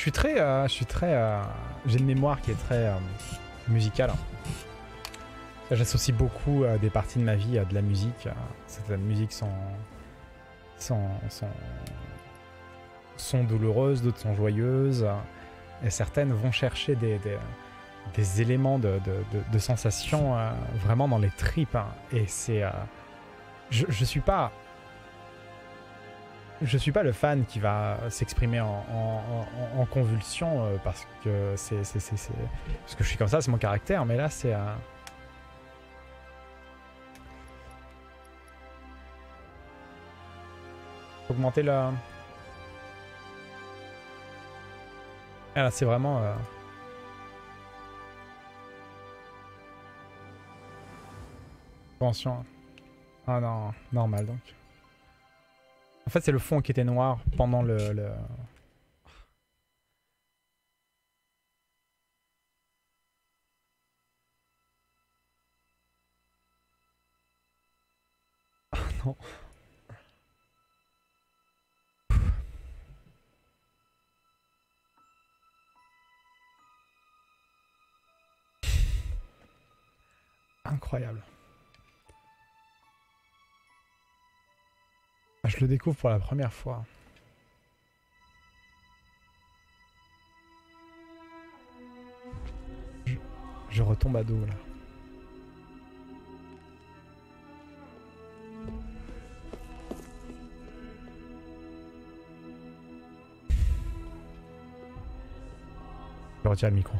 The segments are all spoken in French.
Je suis très... euh, je suis très... euh, J'ai une mémoire qui est très euh, musicale. J'associe beaucoup des parties de ma vie à de la musique. euh, certaines musiques sont... sont, douloureuses, d'autres sont joyeuses. et certaines vont chercher des, éléments de, de, de, de sensations vraiment dans les tripes. hein. Et c'est... je, je suis pas je suis pas le fan qui va s'exprimer en, convulsion euh, parce que c'est parce que je suis comme ça, c'est mon caractère. Mais là, c'est euh, augmenter la. Ah là, c'est vraiment. euh, Attention. Ah non, normal donc. En fait, c'est le fond qui était noir pendant le. le- Ah non. Incroyable. Je le découvre pour la première fois. Je, je retombe à dos là. Je retire le micro.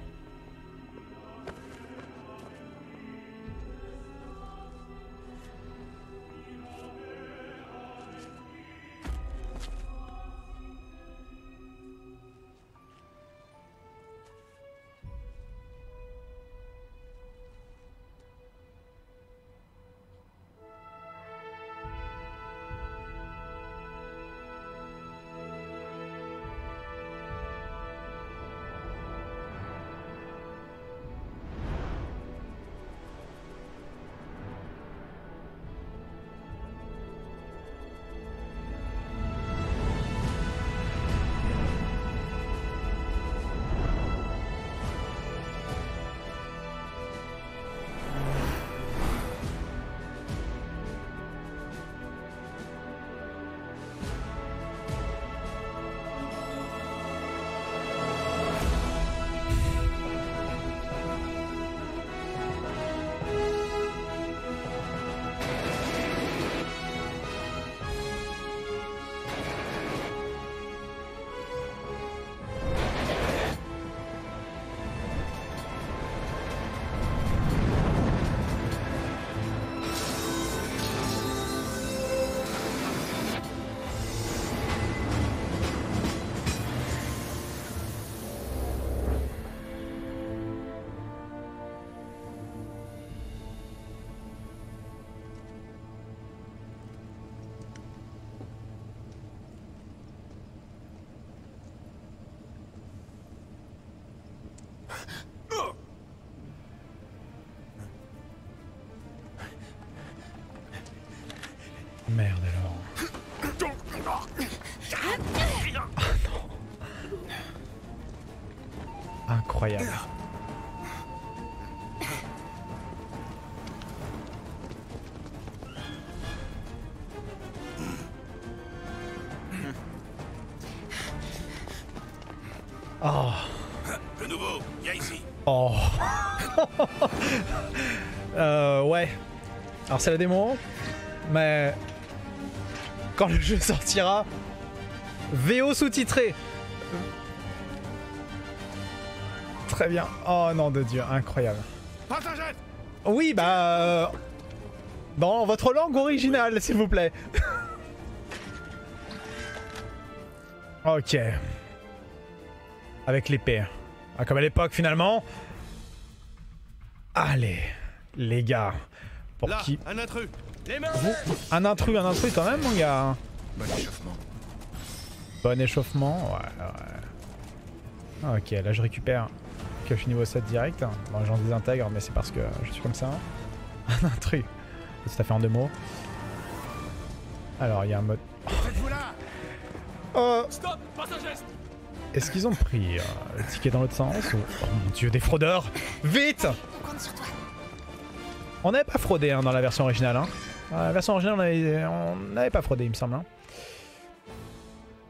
Merde alors. Ah non. Incroyable. Oh. De nouveau, viens ici. Oh. euh, ouais. Alors c'est la démo, mais quand le jeu sortira, VO sous-titré. Très bien. Oh non de Dieu, incroyable. Oui, bah... euh, Dans votre langue originale, s'il vous plaît. ok. Avec l'épée. Ah, comme à l'époque, finalement. Allez, les gars. Pour Là, qui... un intrus. Un intrus, un intrus quand même, mon gars. Bon échauffement. Bon échauffement, ouais, ouais. Ok, là je récupère que je suis niveau 7 direct. Bon, j'en désintègre, mais c'est parce que je suis comme ça. Un intrus. Ça fait en deux mots. Alors, il y a un mode... Oh Stop Pas un geste Est-ce qu'ils ont pris euh, le ticket dans l'autre sens ou... Oh mon dieu, des fraudeurs Vite. On n'avait pas fraudé hein, dans la version originale. Hein. La version originale, on avait- on n'avait pas fraudé, il me semble. Hein.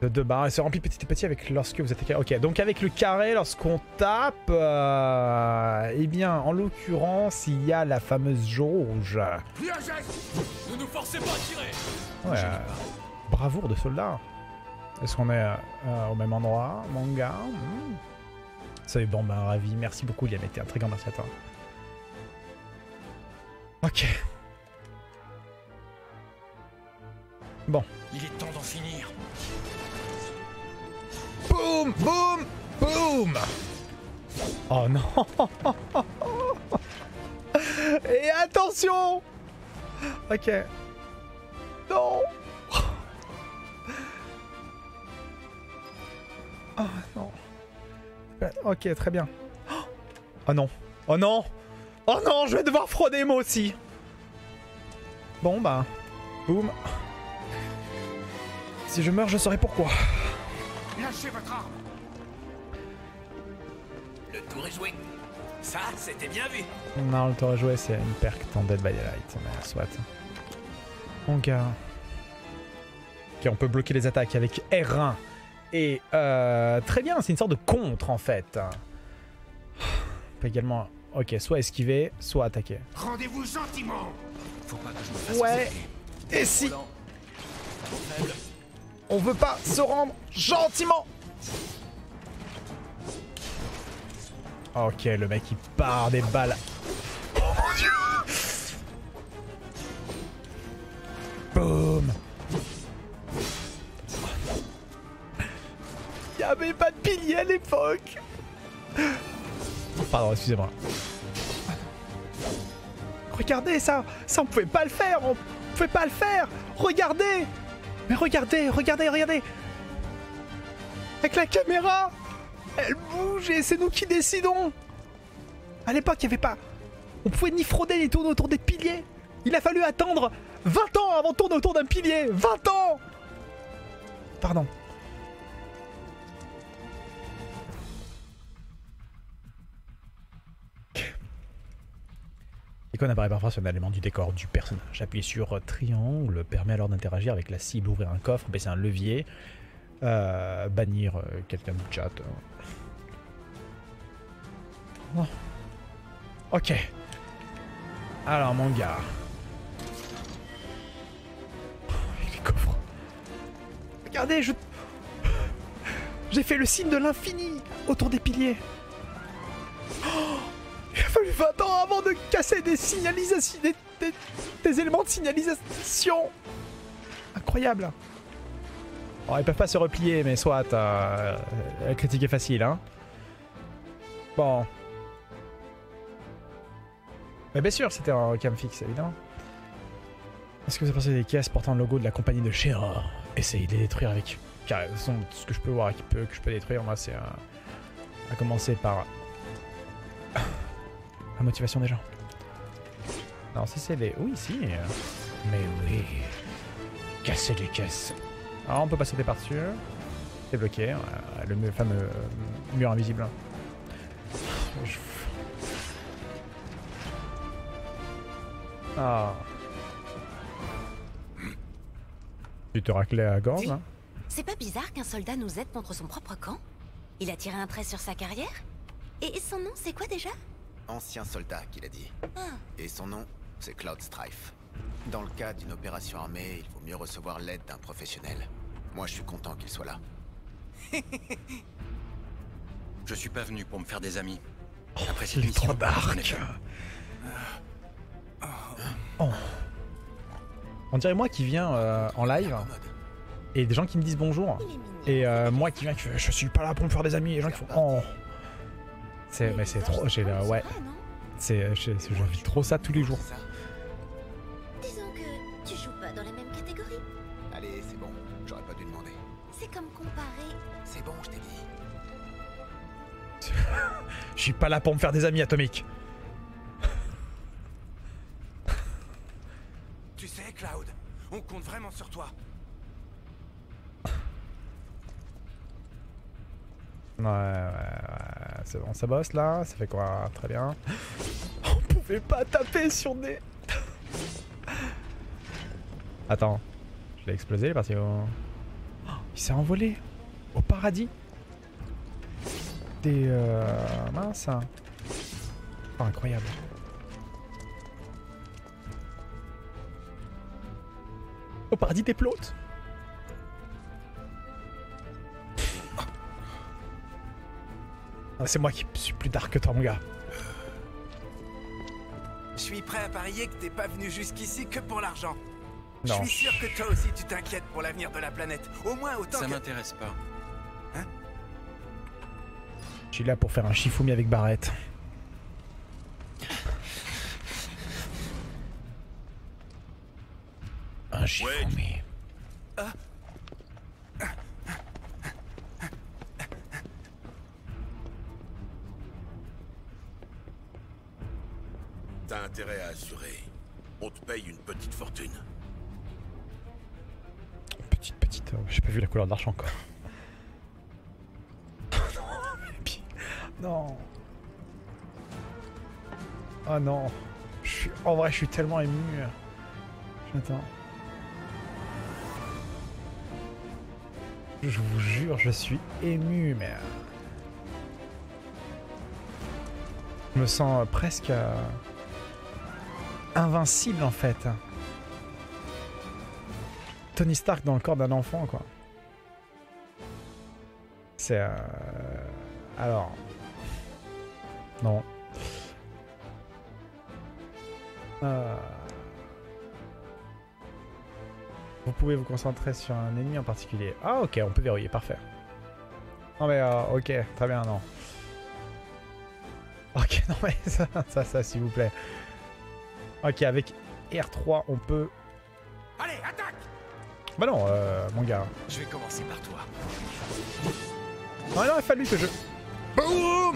De deux barres, elle se remplit petit à petit avec lorsque vous attaquez. Ok, donc avec le carré, lorsqu'on tape, euh, eh bien, en l'occurrence, il y a la fameuse jauge. Ne nous forcez pas à tirer Ouais, euh, bravoure de soldat. Est-ce qu'on est euh, euh, au même endroit, mon gars Hmm. Ça est bon, ben ravi. Merci beaucoup, Liam. Était un très grand merci à toi. Ok. Il est temps d'en finir. Boum Boum Boum Oh non Et attention Ok. Non Oh non. Ok, très bien. Oh non. Oh non Oh non, je vais devoir frauder moi aussi Bon bah... Boum. Si je meurs, je saurai pourquoi. Lâchez votre arme Le tour est joué. Ça, c'était bien vu. Non, le tour à jouer, c'est une perk dans Dead by Daylight, mais soit. Mon gars. Ok, on peut bloquer les attaques avec R1. Et euh, très bien, c'est une sorte de contre en fait. On peut également, ok, soit esquiver, soit attaquer. Rendez-vous gentiment Faut pas que je me fasse Ouais. Et si. On veut pas se rendre gentiment. Ok, le mec il part des balles. Oh mon dieu Boum. Il y avait pas de pilier à l'époque. Pardon, excusez-moi. Regardez ça Ça on pouvait pas le faire On pouvait pas le faire. Regardez Mais regardez, regardez, regardez. Avec la caméra Elle bouge et c'est nous qui décidons. À l'époque, il n'y avait pas... On pouvait ni frauder ni tourner autour des piliers. Il a fallu attendre 20 ans avant de tourner autour d'un pilier 20 ans. Pardon. Apparaît parfois sur un élément du décor du personnage. Appuyer sur triangle permet alors d'interagir avec la cible, ouvrir un coffre, baisser un levier, euh, bannir euh, quelqu'un du chat. Oh. Ok. Alors mon gars. Les coffres. Regardez, je... J'ai fait le signe de l'infini autour des piliers. Oh il a fallu 20 ans avant de casser des signalisations, des, éléments de signalisation. Incroyable. Bon, ils peuvent pas se replier, mais soit, euh, la critique est facile, hein. Bon. Mais bien sûr, c'était un cam fixe, évidemment. Est-ce que vous pensez des caisses portant le logo de la compagnie de Shera Essayez de les détruire avec. Car ce que je peux voir que je peux détruire, moi, c'est euh, à commencer par la motivation des gens. Non, si c'est les. Oui, si. Mais oui. Casser les caisses. Alors, on peut pas sauter par-dessus. C'est bloqué. voilà, le fameux euh, mur invisible. Je- Ah. Tu te raclais à la gorge, hein C'est pas bizarre qu'un soldat nous aide contre son propre camp? Il a tiré un trait sur sa carrière? Et son nom, c'est quoi déjà? Ancien soldat, qu'il a dit. Ah. Et son nom, c'est Cloud Strife. Dans le cas d'une opération armée, il vaut mieux recevoir l'aide d'un professionnel. Moi, je suis content qu'il soit là. Je suis pas venu pour me faire des amis. Après cette mission, j'en ai fait. Oh. On dirait moi qui viens euh, en live et des gens qui me disent bonjour. Et euh, moi qui viens je suis pas là pour me faire des amis. Et les gens qui font oh. C'est mais c'est trop. J'ai là ouais. vrai, non C'est j'ai j'ai- envie trop ça tous les jours. Disons que tu joues pas dans la même catégorie. Allez, c'est bon. J'aurais pas dû demander. C'est comme comparer. C'est bon, je t'ai dit. Je suis pas là pour me faire des amis atomiques. Tu sais, Cloud, on compte vraiment sur toi. Ouais, ouais, ouais. C'est bon, ça bosse là. Ça fait quoi? Très bien. On pouvait pas taper sur des. Attends. Je l'ai explosé parce que. Oh, il s'est envolé. Au paradis. Des. Euh... Mince. Oh, incroyable. Au paradis des plotes. C'est moi qui suis plus dark que toi, mon gars. Je suis prêt à parier que t'es pas venu jusqu'ici que pour l'argent. Je suis sûr que toi aussi tu t'inquiètes pour l'avenir de la planète. Au moins autant Ça que... m'intéresse pas. Je suis là pour faire un Shifumi avec Barrett. Un Shifumi. T'as L'argent encore. non. Oh non. Je suis... En vrai, je suis tellement ému. Je vous jure, je suis ému, mais. euh, Je me sens euh, presque. euh, Invincible en fait. Tony Stark dans le corps d'un enfant, quoi. C'est. euh, Alors. Non. Euh, Vous pouvez vous concentrer sur un ennemi en particulier. Ah, ok, on peut verrouiller, parfait. Non, mais euh, ok, très bien, non. Ok, non, mais ça, ça, ça s'il vous plaît. Ok, avec R3, on peut. Allez, attaque Bah non, euh, mon gars. Je vais commencer par toi. Non, il aurait fallu que je. Boum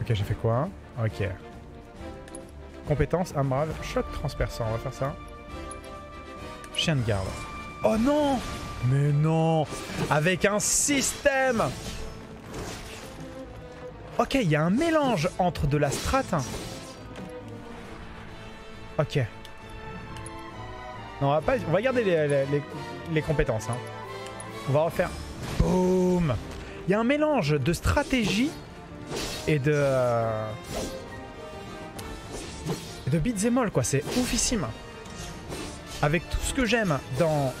Ok, j'ai fait quoi? Ok. Compétence, amarrage, choc transperçant, on va faire ça. Chien de garde. Oh non Mais non Avec un système Ok, il y a un mélange entre de la strat. Ok. Non, on va, pas, on va garder les- les compétences. Hein. On va refaire. Boum Il y a un mélange de stratégie et de. euh, et de beat'em all, quoi. C'est oufissime. Avec tout ce que j'aime dans.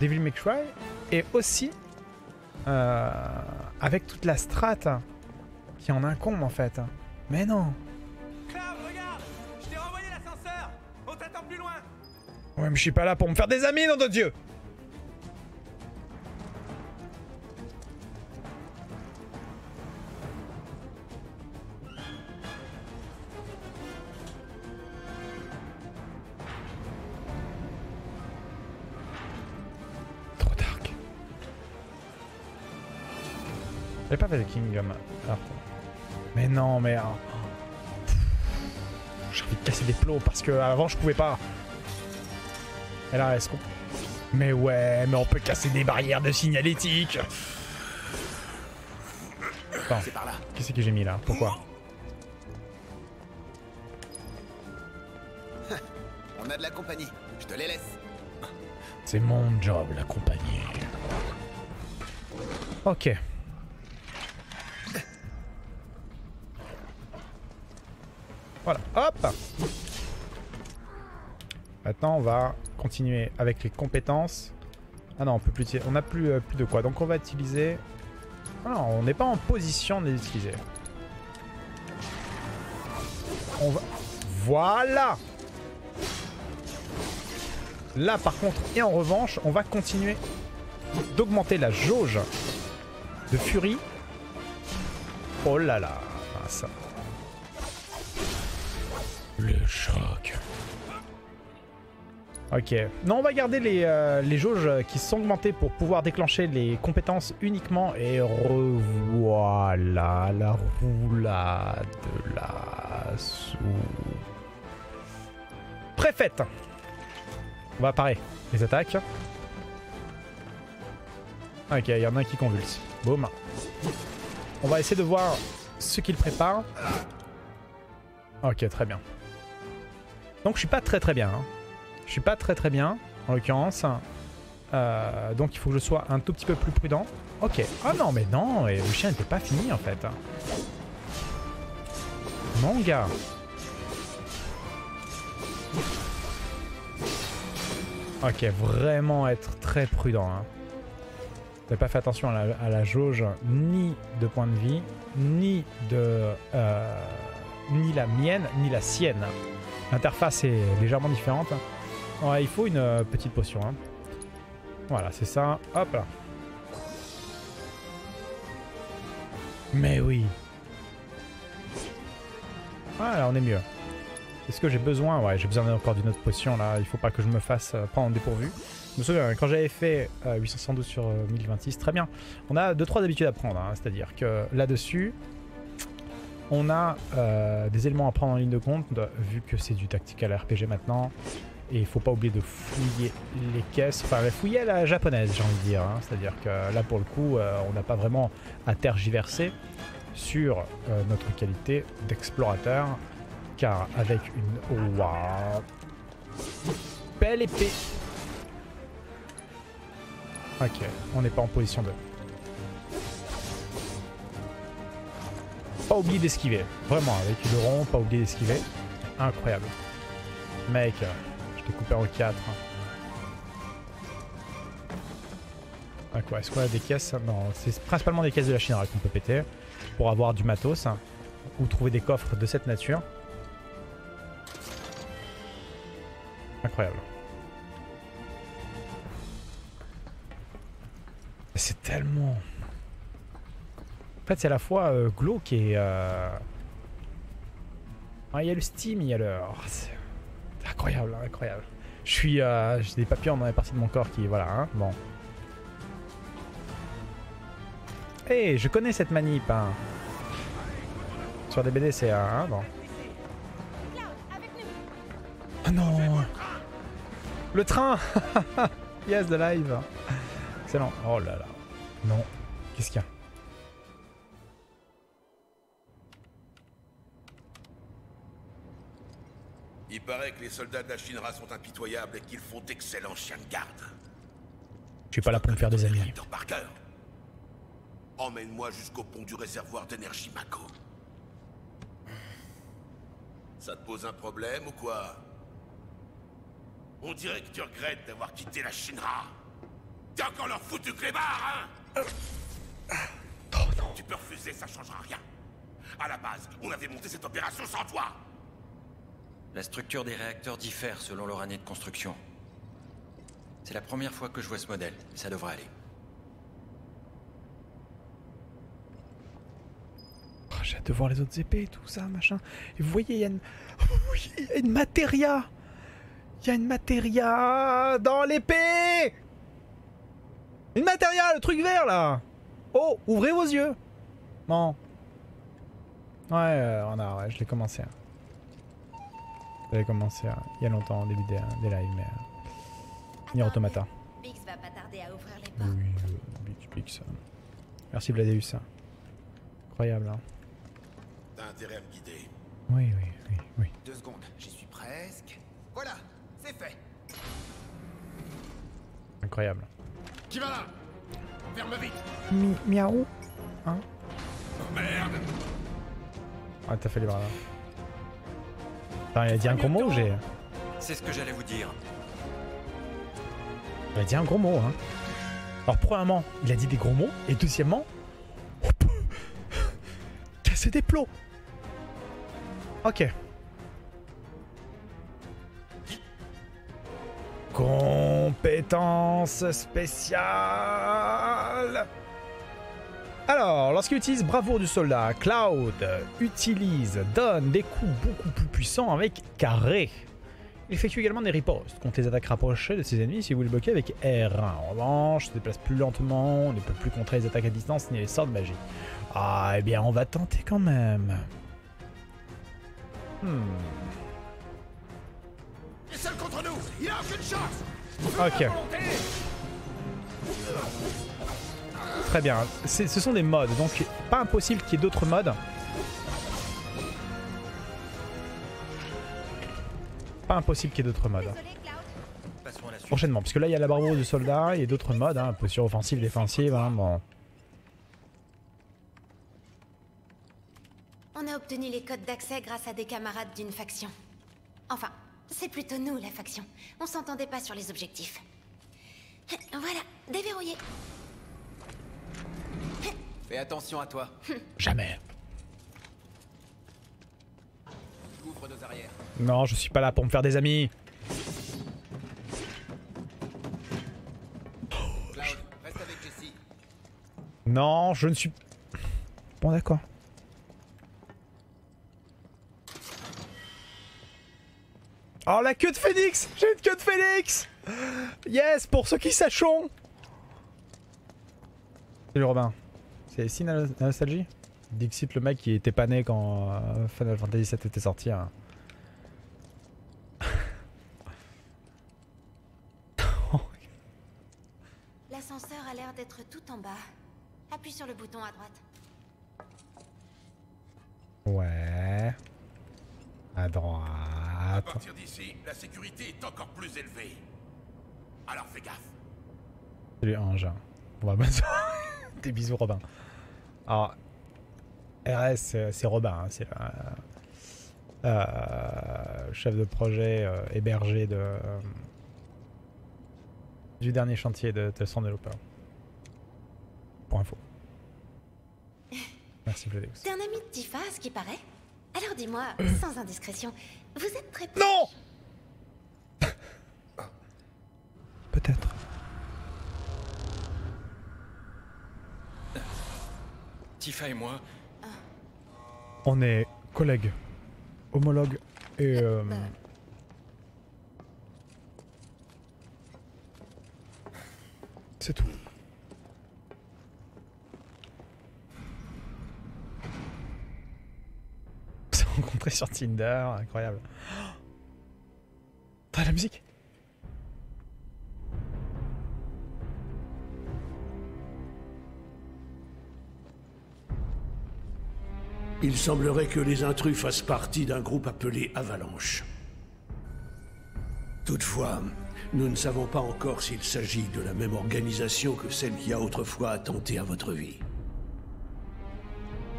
Devil May Cry et aussi. euh, avec toute la strat qui en incombe en fait. Mais non Cloud, regarde Je t'ai renvoyé l'ascenseur On t'attend plus loin Ouais, mais je suis pas là pour me faire des amis, nom de Dieu pas fait Kingdom Hearts. Mais non, mais... oh. J'ai envie de casser des plots parce que avant je pouvais pas. Et là, est-ce qu'on... Mais ouais, mais on peut casser des barrières de signalétique. Attends, qu'est-ce que j'ai mis là? Pourquoi? On a de la compagnie. Je te les laisse. C'est mon job, la compagnie. Ok. Voilà, hop Maintenant, on va continuer avec les compétences. Ah non, on peut plus On a plus, euh, plus de quoi. Donc on va utiliser... Ah on n'est pas en position de les utiliser. On va... Voilà Là, par contre, et en revanche, on va continuer d'augmenter la jauge de furie. Oh là là, mince. Le choc. Ok. Non, on va garder les, euh, les jauges qui sont augmentées pour pouvoir déclencher les compétences uniquement. Et revoilà la roulade de la soupe. Préfète. On va parer les attaques. Ok, il y en a un qui convulse. Boum. On va essayer de voir ce qu'il prépare. Ok, très bien. Donc je suis pas très très bien. hein. Je suis pas très très bien, en l'occurrence. Euh, donc il faut que je sois un tout petit peu plus prudent. Ok. Ah non, mais non, et le chien n'était pas fini en fait. Mon gars. Ok, vraiment être très prudent. Hein. T'as pas fait attention à la, à la jauge ni de point de vie, ni de euh, ni la mienne, ni la sienne. L'interface est légèrement différente. Ouais, il faut une euh, petite potion. hein. Voilà, c'est ça. Hop là. Mais oui. Voilà, on est mieux. Est-ce que j'ai besoin? Ouais, j'ai besoin encore d'une autre potion là. Il faut pas que je me fasse euh, prendre en dépourvu. Je me souviens, quand j'avais fait euh, 812 sur euh, 1026, très bien. On a 2-3 habitudes à prendre. hein. C'est-à-dire que là-dessus, on a euh, des éléments à prendre en ligne de compte, vu que c'est du tactical RPG maintenant. Et il faut pas oublier de fouiller les caisses, enfin fouiller à la japonaise, j'ai envie de dire. hein. C'est-à-dire que là, pour le coup, euh, on n'a pas vraiment à tergiverser sur euh, notre qualité d'explorateur. Car avec une... Waouh Belle épée Ok, on n'est pas en position de... Pas oublier d'esquiver. Vraiment, avec le rond, pas oublier d'esquiver. Incroyable. Mec, euh, je t'ai coupé en 4. Ah quoi, est-ce qu'on a des caisses? Non, c'est principalement des caisses de la Shinra qu'on peut péter pour avoir du matos hein, ou trouver des coffres de cette nature. Incroyable. C'est tellement... En fait, c'est à la fois euh, glauque et... euh, ah, Il y a le Steam, il y a le... oh, c'est incroyable, incroyable. Je suis... euh, J'ai des papillons dans les parties de mon corps qui... Voilà, hein, bon. Hé, je connais cette manip, hein. Sur des BD, c'est... Hein, bon. Ah non Le train Yes, de live Excellent. Oh là là. Non. Qu'est-ce qu'il y a? Que les soldats de la Shinra sont impitoyables et qu'ils font d'excellents chiens de garde. Je suis pas là pour me faire des amis. Réacteur par cœur. Emmène-moi jusqu'au pont du réservoir d'énergie Mako. Ça te pose un problème ou quoi? On dirait que tu regrettes d'avoir quitté la Shinra. T'es encore leur foutu clébard, hein? Oh non. Tu peux refuser, ça changera rien. À la base, on avait monté cette opération sans toi. La structure des réacteurs diffère selon leur année de construction. C'est la première fois que je vois ce modèle. Ça devrait aller. Oh, J'ai hâte de voir les autres épées, tout ça, machin. Et vous voyez, il y a une... Il y a une matéria Il y a une matéria dans l'épée Une matéria, le truc vert, là Oh, ouvrez vos yeux Non. Ouais, euh, on a, ouais, je l'ai commencé. hein. Je l'ai commencé hein, il y a longtemps, au début des, des lives, mais... euh, Nier Automata. Bix va pas tarder à ouvrir les Oui, portes. oui, euh, Bix, Bix. euh. Merci Vladeus. Incroyable, hein. T'as intérêt à me guider. Oui, oui, oui, oui. Deux secondes, j'y suis presque. Voilà, c'est fait. Incroyable. Qui va là? Ferme vite Mi miaou Hein Merde Ah, t'as fait les bras là. Attends, il a dit un gros mot ou j'ai. C'est ce que j'allais vous dire. Il a dit un gros mot, hein. Alors, premièrement, il a dit des gros mots, et deuxièmement. Casser des plots Ok. Compétence spéciale alors, lorsqu'il utilise Bravoure du soldat, Cloud utilise, donne des coups beaucoup plus puissants avec carré. Il effectue également des ripostes contre les attaques rapprochées de ses ennemis si vous le bloquez avec R1. En revanche, se déplace plus lentement, ne peut plus contrer les attaques à distance ni les sorts de magie. Ah, eh bien, on va tenter quand même. Hmm. Il est seul contre nous Il a aucune chance Ok. Très bien. Ce sont des modes, donc pas impossible qu'il y ait d'autres modes. Pas impossible qu'il y ait d'autres modes. Prochainement, parce que là il y a la barbarie du soldat, il y a d'autres modes, hein, posture offensive, défensive. Hein, bon. On a obtenu les codes d'accès grâce à des camarades d'une faction. Enfin, c'est plutôt nous, la faction. On s'entendait pas sur les objectifs. Voilà, déverrouillé. Fais attention à toi. Jamais. Ouvre nos arrières. Non, je suis pas là pour me faire des amis. Cloud, reste avec Jessie. Non, je ne suis. Bon, d'accord. Oh, la queue de phénix J'ai une queue de phénix Yes, pour ceux qui sachons Salut Robin. C'est ici la nostalgie? Dixit, le mec qui était pas né quand euh, Final Fantasy VII était sorti. hein. L'ascenseur a l'air d'être tout en bas. Appuie sur le bouton à droite. Ouais. À À droite. partir d'ici, la sécurité est encore plus élevée. Alors fais gaffe. Salut Ange. On va mettre des bisous Robin. Alors, RS c'est c'est Robin, hein, c'est le euh, chef de projet euh, hébergé de euh, du dernier chantier de Telson Developer. Pour info. Merci Flodeus. T'es un ami de Tifa, à ce qui paraît? Alors dis-moi, sans indiscrétion, vous êtes très Non Peut-être. Tifa et moi, On est collègues, homologues et euh, c'est tout. On s'est rencontrés sur Tinder, incroyable. T'as la musique? Il semblerait que les intrus fassent partie d'un groupe appelé Avalanche. Toutefois, nous ne savons pas encore s'il s'agit de la même organisation que celle qui a autrefois attenté à votre vie.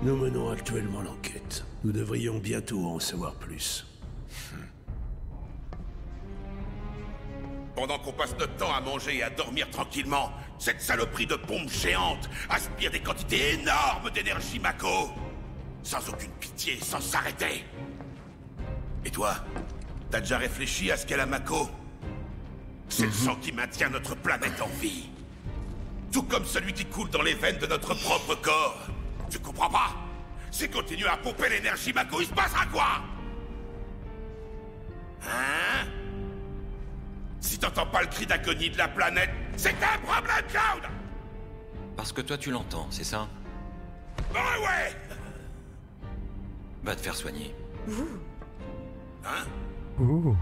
Nous menons actuellement l'enquête. Nous devrions bientôt en savoir plus. Pendant qu'on passe notre temps à manger et à dormir tranquillement, cette saloperie de pompe géante aspire des quantités énormes d'énergie Mako. Sans aucune pitié, sans s'arrêter. Et toi T'as déjà réfléchi à ce qu'est la Mako? C'est le sang qui maintient notre planète en vie. Tout comme celui qui coule dans les veines de notre propre corps. Tu comprends pas? Si continue à pomper l'énergie Mako, il se passera quoi? Hein? Si t'entends pas le cri d'agonie de la planète, c'est un problème, Cloud parce que toi tu l'entends, c'est ça? Ouais, ouais Va te faire soigner. Hein? Ouh,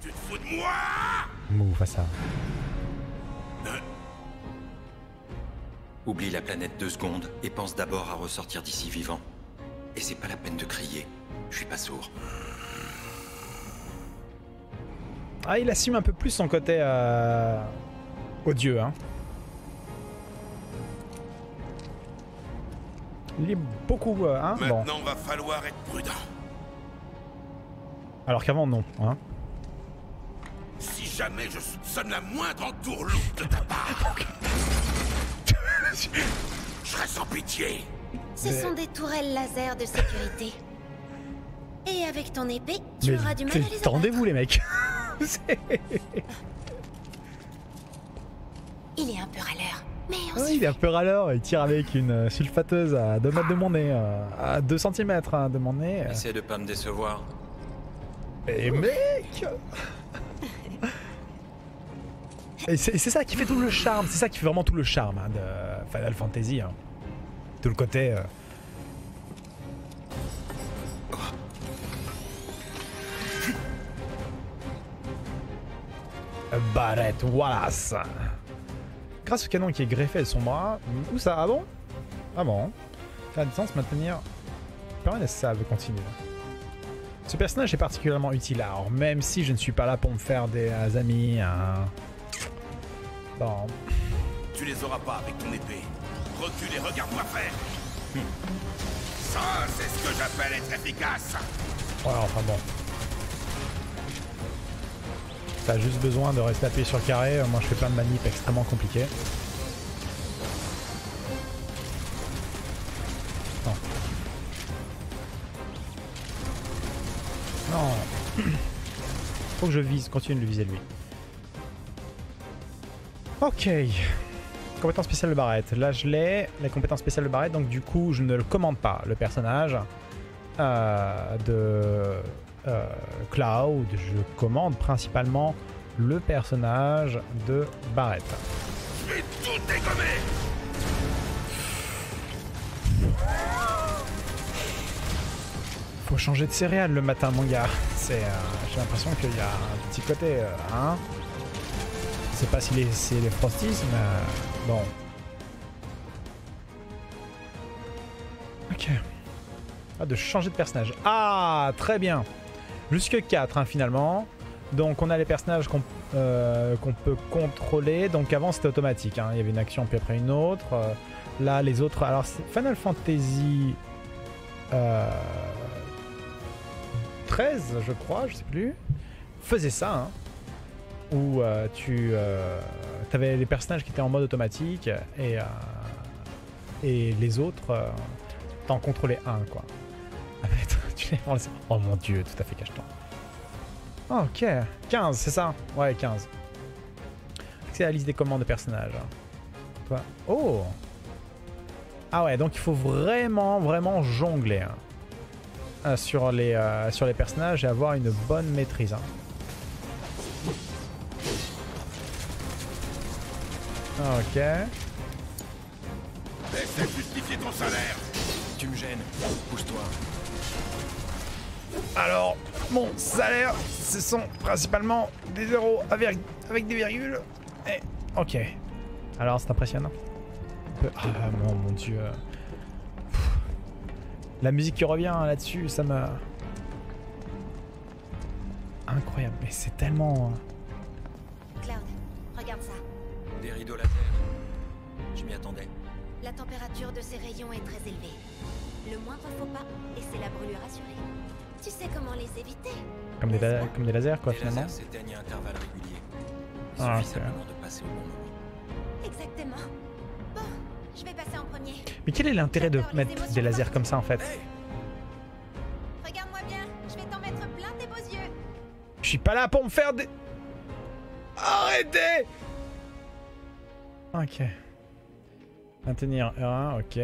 Tu te fous de moi? Move à ça. Oublie la planète deux secondes et pense d'abord à ressortir d'ici vivant. Et c'est pas la peine de crier. Je suis pas sourd. Ah, il assume un peu plus son côté euh, odieux, hein. Il est beaucoup, euh, hein. Bon, Maintenant, va falloir être prudent. alors qu'avant non, hein. Si jamais je soupçonne la moindre entourloupe de ta part... je serai sans pitié. Ce sont des tourelles laser de sécurité. Et avec ton épée, tu Mais auras du mal à les abattre. tendez-vous les mecs. Il est un peu râleur, mais on Ouais, s'y il est un peu râleur, il tire avec une euh, sulfateuse à 2 mètres de mon nez, euh, à 2 cm de mon nez. euh. Essaie de pas me décevoir. Et mec Et c'est c'est ça qui fait tout le charme, c'est ça qui fait vraiment tout le charme hein, de Final Fantasy. hein. Tout le côté... euh, Barrett Wallace. Grâce au canon qui est greffé de son bras. Où ça? Ah bon? Ah bon. Faire la distance, maintenir. Permet de ça de continuer. Ce personnage est particulièrement utile. Alors, même si je ne suis pas là pour me faire des euh, amis. hein. Bon. Tu les auras pas avec ton épée. Recule et regarde-moi faire. Ça, c'est ce que j'appelle être efficace. Ouais, enfin bon. T'as juste besoin de rester appuyé sur le carré. Moi, je fais plein de manips extrêmement compliqués. Non. Non. Faut que je vise, continue de le viser lui. Ok. Compétence spéciale de Barrett. Là, je l'ai. La compétence spéciale de Barrett, donc du coup, je ne le commande pas, le personnage euh, de euh, Cloud. Je commande principalement le personnage de Barrett. Faut changer de céréales le matin, mon gars. C'est, euh, j'ai l'impression qu'il y a un petit côté, euh, hein. Je sais pas si les, c'est les frosties, mais bon. Ok. Ah, de changer de personnage. Ah, très bien. Jusque 4 finalement. Donc on a les personnages qu'on euh, peut contrôler. Donc avant c'était automatique. hein. Il y avait une action puis après une autre. Euh, là les autres. Alors Final Fantasy euh, 13 je crois, je sais plus. Faisait ça. Hein, où euh, tu avais les personnages qui étaient en mode automatique et, et les autres t'en contrôlais un quoi. Les Oh mon dieu, tout à fait cache-toi. Ah, ok, 15, c'est ça? Ouais, 15. C'est la liste des commandes de personnages. Toi. Oh Ah ouais, donc il faut vraiment, vraiment jongler hein, euh, sur, les, euh, sur les personnages et avoir une bonne maîtrise. hein. Ok. De justifier ton salaire. Tu me gênes. Pousse-toi. Alors, mon salaire, ce sont principalement des euros avec, avec des virgules. Et, ok. Alors, c'est impressionnant. Peu- Ah, mon, mon dieu. Pff. La musique qui revient là-dessus, ça me. Incroyable, mais c'est tellement. Cloud, regarde ça. Des rideaux laser. Je m'y attendais. La température de ces rayons est très élevée. Le moindre faux pas, et c'est la brûlure assurée. Tu sais comment les éviter Comme des, la- comme des lasers, quoi, Les finalement. lasers s'éteignent à intervalles réguliers. Il Ah, suffit ok. simplement de passer au bon moment. Exactement. Bon, je vais passer en premier. Mais quel est l'intérêt de mettre des lasers comme ça, en fait Regarde-moi bien, je vais t'en mettre plein tes beaux yeux. Je suis pas là pour me faire des. Arrêtez Ok. Maintenir R1, ok.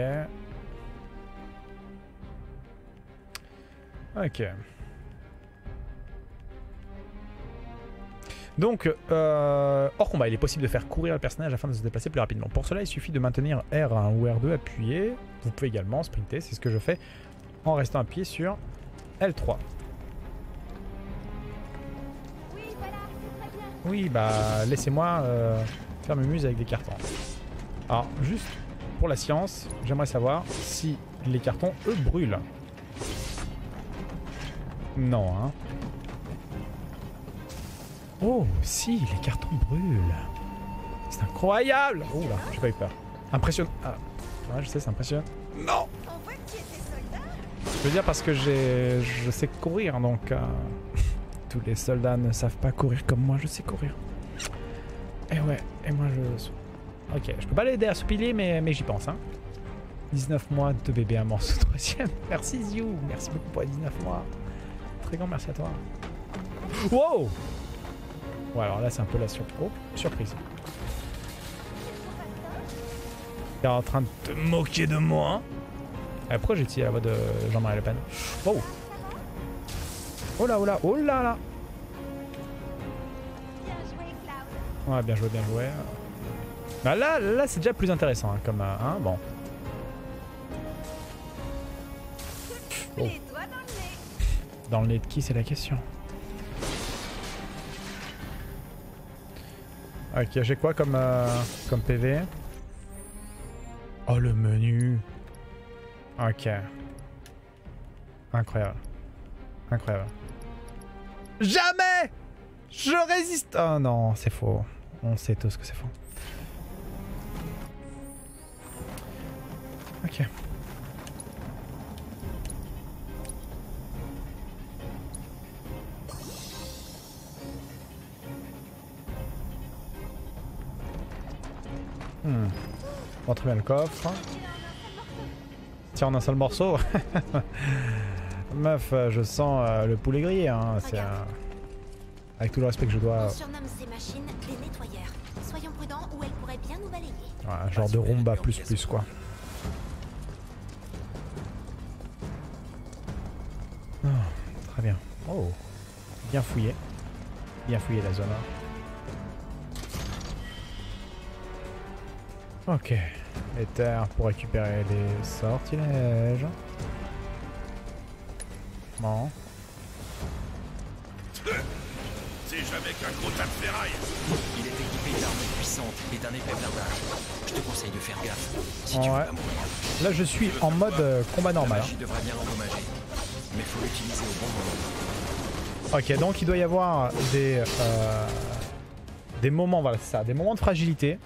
Ok. Donc, euh, hors combat, il est possible de faire courir le personnage afin de se déplacer plus rapidement. Pour cela, il suffit de maintenir R1 ou R2 appuyé. Vous pouvez également sprinter, c'est ce que je fais en restant appuyé sur L3. Oui, bah laissez-moi euh, faire mes muses avec des cartons. Alors, juste pour la science, j'aimerais savoir si les cartons, eux, brûlent. Non, hein. Oh, si, les cartons brûlent. C'est incroyable Oh là, j'ai pas eu peur. Impressionnant. Ah, ouais, je sais, c'est impressionnant. Non Je veux dire parce que je sais courir, donc euh, tous les soldats ne savent pas courir comme moi, je sais courir. Et ouais, et moi je... Ok, je peux pas l'aider à se piler, mais, mais j'y pense. Hein. 19 mois de bébé à morceau troisième. Merci Ziu, merci beaucoup pour les 19 mois. Grand merci à toi. Wow Ouais, alors là c'est un peu la sur... oh, surprise. T'es en train de te moquer de moi hein? Euh, pourquoi j'ai utilisé la voix de Jean-Marie Le Pen? Oh Oh là, oh là, oh là là. Ouais, bien joué, bien joué. Bah là, là c'est déjà plus intéressant, hein, comme... euh, Hein, bon. Oh. Dans le nez qui, c'est la question. Ok, j'ai quoi comme, euh, comme PV Oh, le menu. Ok. Incroyable. Incroyable. Jamais Je résiste Oh non, c'est faux. On sait tous que c'est faux. Ok. Hmm. On très bien le coffre. Tiens, en un seul morceau. Meuf, euh, je sens euh, le poulet grillé. Hein. C'est euh, avec tout le respect que je dois. On surnomme ces machines les nettoyeurs. Soyons prudents ou elles pourraient bien nous balayer. Ouais, un genre de rumba plus plus quoi. Ah, très bien. Oh, bien fouillé. Bien fouillé la zone. hein. Ok. Terres pour récupérer les sortilèges. Bon. C'est jamais qu'un gros tas de ferraille. Il est équipé d'armes puissantes et d'un épais blindage. Je te conseille de faire gaffe si tu Ouais. veux pas mourir. Là je suis en mode euh, combat normal. hein. magie devrait bien l'endommager. Mais faut l'utiliser au bon moment. Ok, donc il doit y avoir des, euh, des moments, voilà, ça, des moments de fragilité.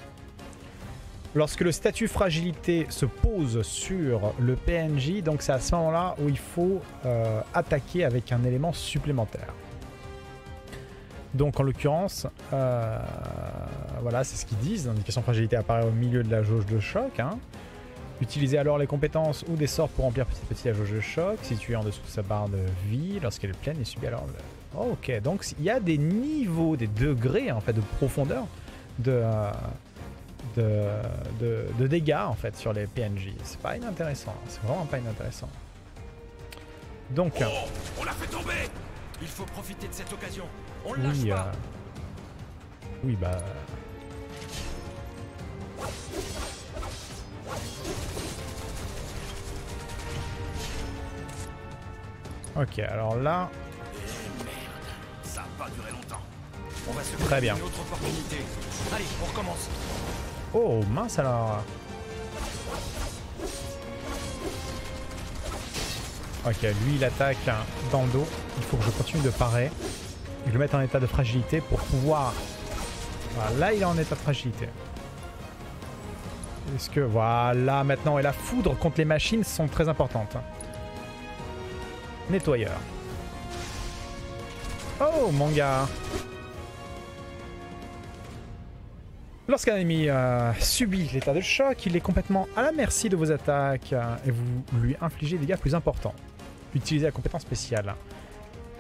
Lorsque le statut fragilité se pose sur le PNJ, donc c'est à ce moment-là où il faut euh, attaquer avec un élément supplémentaire. Donc en l'occurrence, euh, voilà, c'est ce qu'ils disent. L'indication fragilité apparaît au milieu de la jauge de choc. hein. Utilisez alors les compétences ou des sorts pour remplir petit à petit la jauge de choc, située en dessous de sa barre de vie lorsqu'elle est pleine et subit alors le... Oh, ok, donc il y a des niveaux, des degrés en fait de profondeur de, euh, de, de, de dégâts en fait sur les PNJ. C'est pas inintéressant, c'est vraiment pas inintéressant. Donc, Oh, on l'a fait tomber Il faut profiter de cette occasion. On le lâche oui, euh, pas. oui bah... Ok, alors là, Eh merde, ça a pas duré longtemps. On va se Très bien. une autre opportunité. Allez, on recommence. Oh mince alors Ok, lui il attaque dans le dos. Il faut que je continue de parer. Et je le mette en état de fragilité pour pouvoir... Voilà, là il est en état de fragilité. Est-ce que... Voilà, maintenant. Et la foudre contre les machines sont très importantes. Nettoyeur. Oh mon gars Lorsqu'un ennemi subit l'état de choc, il est complètement à la merci de vos attaques euh, et vous lui infligez des dégâts plus importants. Utilisez la compétence spéciale.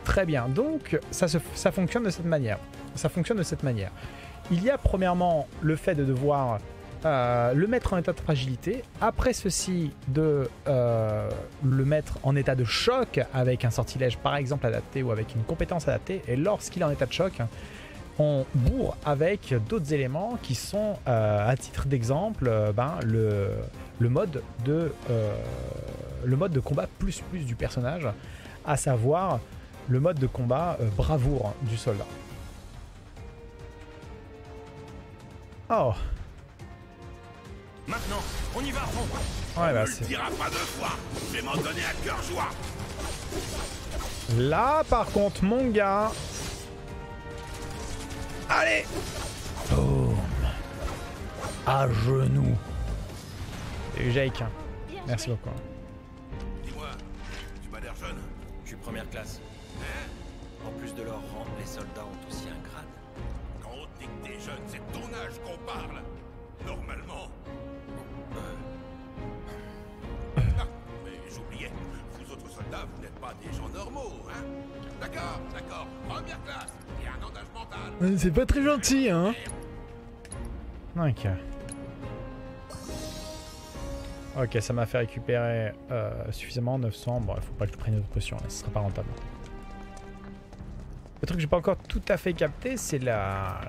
Très bien, donc ça fonctionne de cette manière. Ça fonctionne de cette manière. Il y a premièrement le fait de devoir euh, le mettre en état de fragilité. Après ceci, de euh, le mettre en état de choc avec un sortilège par exemple adapté ou avec une compétence adaptée. Et lorsqu'il est en état de choc, on bourre avec d'autres éléments qui sont, euh, à titre d'exemple, euh, ben, le, le, mode de, euh, le mode de combat plus plus du personnage, à savoir le mode de combat bravoure du soldat. Oh, Maintenant, on y va à fond. ouais, bah, ne c'est- le dira pas deux fois. Je vais m'en donner à cœur joie. Là, par contre, mon gars. Allez Boum À genoux. Salut Jake. Merci beaucoup. Dis-moi, tu m'as l'air jeune. Je suis première classe. En plus de leur rang, les soldats ont aussi un grade. Quand on dit que t'es jeune, c'est de ton âge qu'on parle. Normalement. Vous n'êtes pas des gens normaux, hein D'accord, d'accord. Première classe. Et un endage mental. C'est pas très gentil, hein Ok. Ok, ça m'a fait récupérer euh, suffisamment 900. Bon, il faut pas que je prenne une autre potion, là, ce sera pas rentable. Le truc que j'ai pas encore tout à fait capté, c'est la,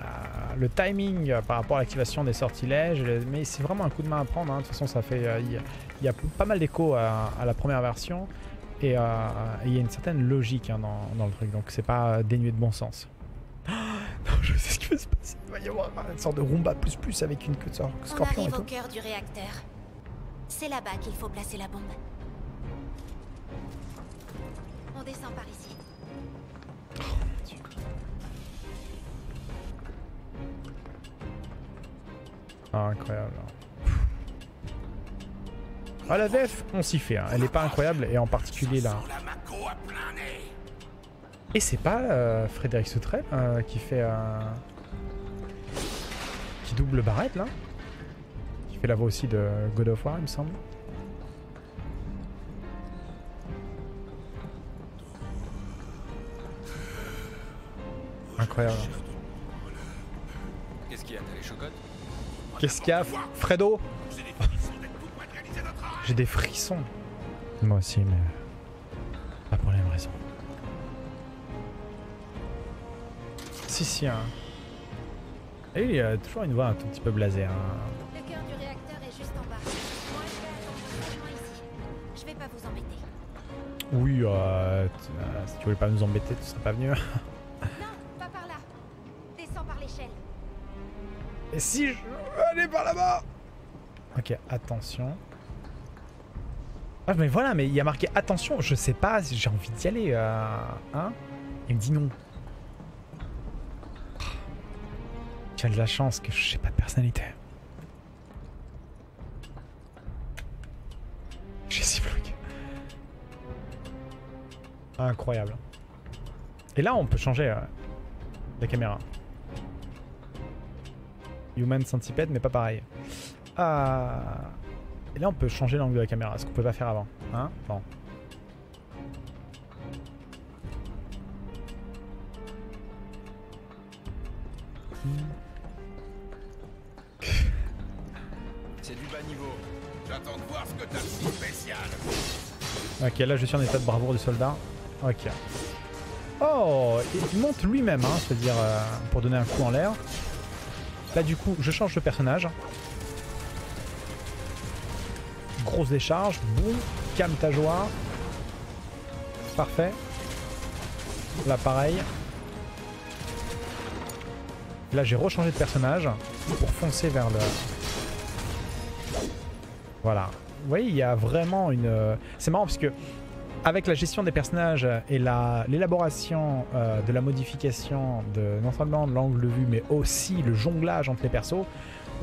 le timing euh, par rapport à l'activation des sortilèges. Mais c'est vraiment un coup de main à prendre. hein. De toute façon, ça fait, euh, il y, a- pas mal d'écho à la première version. Et euh, et il y a une certaine logique hein, dans, dans le truc. Donc c'est pas euh, dénué de bon sens. Non, Je sais ce qui va se passer. Il va y avoir une sorte de Roomba plus plus avec une queue de On scorpion et arrive au cœur du réacteur. C'est là-bas qu'il faut placer la bombe. On descend par ici. Ah, incroyable. Ah, la VF, on s'y fait. hein. Elle est pas incroyable et en particulier là. Et c'est pas euh, Frédéric Soutrel euh, qui fait. euh, qui double Barrette là? Qui fait la voix aussi de God of War, il me semble. Incroyable. Qu'est-ce qu'il y a T'as les chocottes? Qu'est-ce qu'il y a, Fredo? J'ai des frissons. Moi aussi, mais. Pas pour les mêmes raisons. Si, si, hein. Et il a toujours une voix un tout petit peu blasée. Hein. Le cœur du réacteur est juste en bas. Moi, je vais attendre seulement ici. Je vais pas vous embêter. Oui, euh, euh, si tu voulais pas nous embêter, tu serais pas venu. Non, pas par là. Descends par l'échelle. Et si je allez par là-bas? Ok, attention. Ah, mais voilà, mais il y a marqué attention. Je sais pas si j'ai envie d'y aller. euh, hein Il me dit non. As de la chance que je sais pas de personnalité. J'ai si bloqué. Incroyable. Et là, on peut changer euh, la caméra. Human Centipede, mais pas pareil. Ah. Et là, on peut changer l'angle de la caméra, ce qu'on peut pas faire avant. Hein Bon. C'est du bas niveau. J'attends de voir ce que t'as de spécial. Ok, là, je suis en état de bravoure du soldat. Ok. Oh, il monte lui-même, hein, c'est-à-dire euh, pour donner un coup en l'air. Là, du coup, je change de personnage. Grosse décharge, boum, calme ta joie. Parfait. Là, pareil. Là, j'ai rechangé de personnage pour foncer vers le... Voilà. Vous voyez, il y a vraiment une... euh, C'est marrant parce que avec la gestion des personnages et la- l'élaboration euh, de la modification de non seulement l'angle de vue, mais aussi le jonglage entre les persos,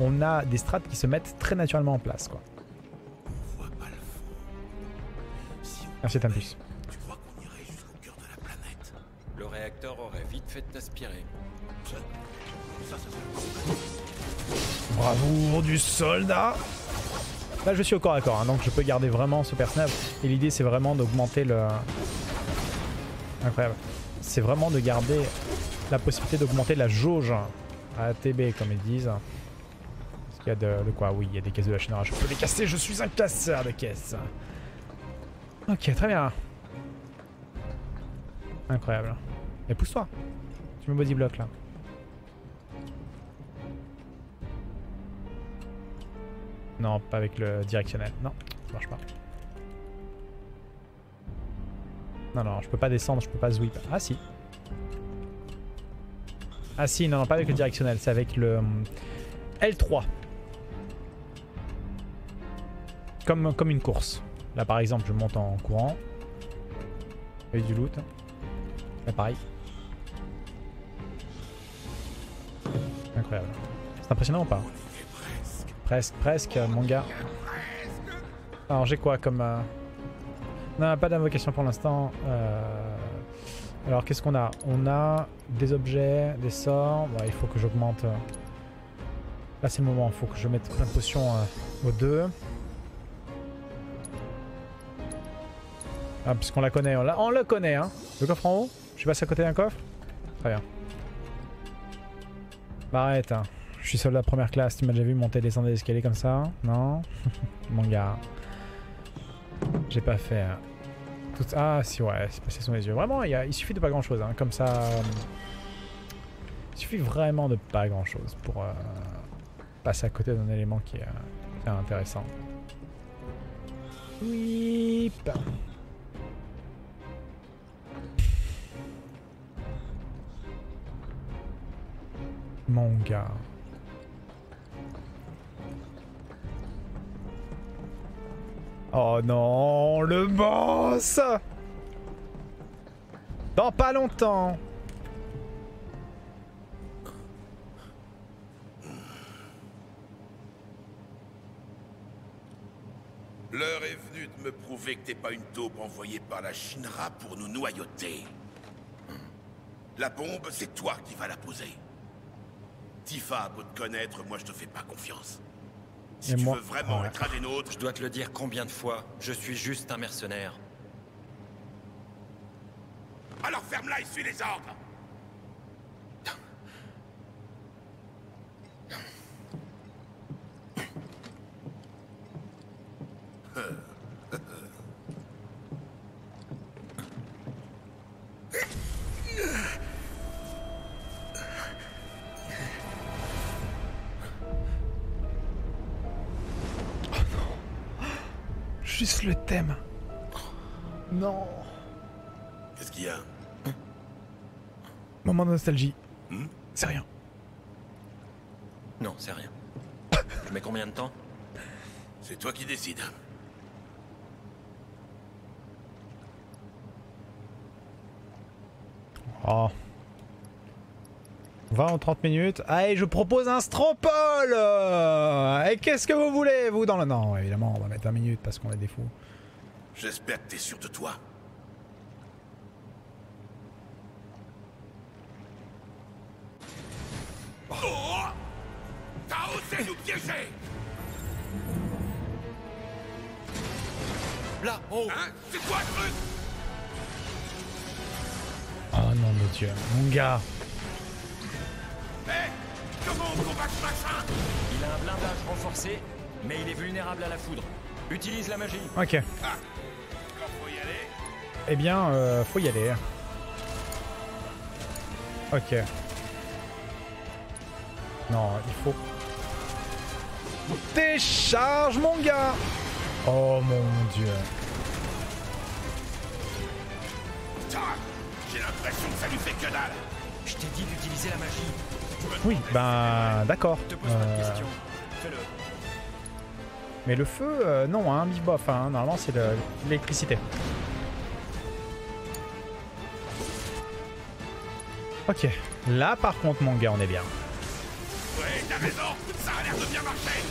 on a des strates qui se mettent très naturellement en place. Quoi. Merci Tempus. tu crois qu'on irait jusqu'au cœur de la planète Le réacteur aurait vite fait de t'aspirer. Ça, ça, ça serait Bravoure du soldat Là je suis au corps à corps, hein, donc je peux garder vraiment ce personnage. Et l'idée c'est vraiment d'augmenter le... Incroyable. C'est vraiment de garder la possibilité d'augmenter la jauge ATB comme ils disent. Parce qu'il y a de, de quoi? Oui, il y a des caisses de la chaîne à. Je peux les casser, je suis un casseur de caisses. Ok, très bien. Incroyable. Et pousse-toi. Tu me body block là. Non, pas avec le directionnel. Non, ça marche pas. Non, non, je peux pas descendre, je peux pas sweep. Ah si. Ah si, non, non, pas avec le directionnel, c'est avec le hum, L3. Comme, comme une course. Là, par exemple, je monte en courant. Avec du loot. Là, pareil. Incroyable. C'est impressionnant ou pas Presque, presque, mon gars. Alors j'ai quoi comme... euh, Non, pas d'invocation pour l'instant. Euh, Alors qu'est-ce qu'on a On a des objets, des sorts. Il faut que j'augmente... euh, Là c'est le moment, il faut que je mette plein de potions euh, aux deux. Ah, puisqu'on la connaît, on la, on la connaît, hein. Le coffre en haut Je passé à côté d'un coffre Très bien. Bah arrête, hein. Je suis soldat première classe, tu m'as déjà vu monter et descendre des escaliers comme ça Non? Mon gars. J'ai pas fait. hein. Tout... Ah si ouais, c'est passé sous mes yeux. Vraiment, il, suffit de pas grand chose. Hein. Comme ça... euh, Il suffit vraiment de pas grand chose pour euh, passer à côté d'un élément qui est, euh, intéressant. Whip. Mon gars. Oh non, le boss Dans pas longtemps L'heure est venue de me prouver que t'es pas une taupe envoyée par la Shinra pour nous noyauter. La bombe, c'est toi qui vas la poser. Tifa a beau te connaître, moi je te fais pas confiance. Si Et tu moi- veux vraiment Ouais. être un des nôtres, Je dois te le dire combien de fois, je suis juste un mercenaire. alors ferme-la et suis les ordres thème. Non. Qu'est-ce qu'il y a? Moment de nostalgie. Hmm? C'est rien. Non, c'est rien. Je mets combien de temps? C'est toi qui décides. Ou 30 minutes. Allez, je propose un stropole euh, Et qu'est-ce que vous voulez, vous, dans le... Non, évidemment, on va mettre 20 minutes parce qu'on est des fous. J'espère que t'es sûr de toi. Oh T'as osé nous piéger Là, oh Hein C'est quoi ce truc? Oh non, mon dieu. Mon gars. Renforcé, mais il est vulnérable à la foudre. Utilise la magie. Ok. Ah faut y aller Eh bien, euh, faut y aller. Ok. Non, il faut... Décharge, mon gars Oh mon dieu. J'ai l'impression que ça lui fait que dalle Je t'ai dit d'utiliser la magie. Oui, ben d'accord. Ne te pose pas de Euh. Mais le feu, euh, non, hein, bif bof. Hein, normalement, c'est le- l'électricité. Ok. Là, par contre, mon gars, on est bien. Ouais, t'as raison Ça a l'air de bien marcher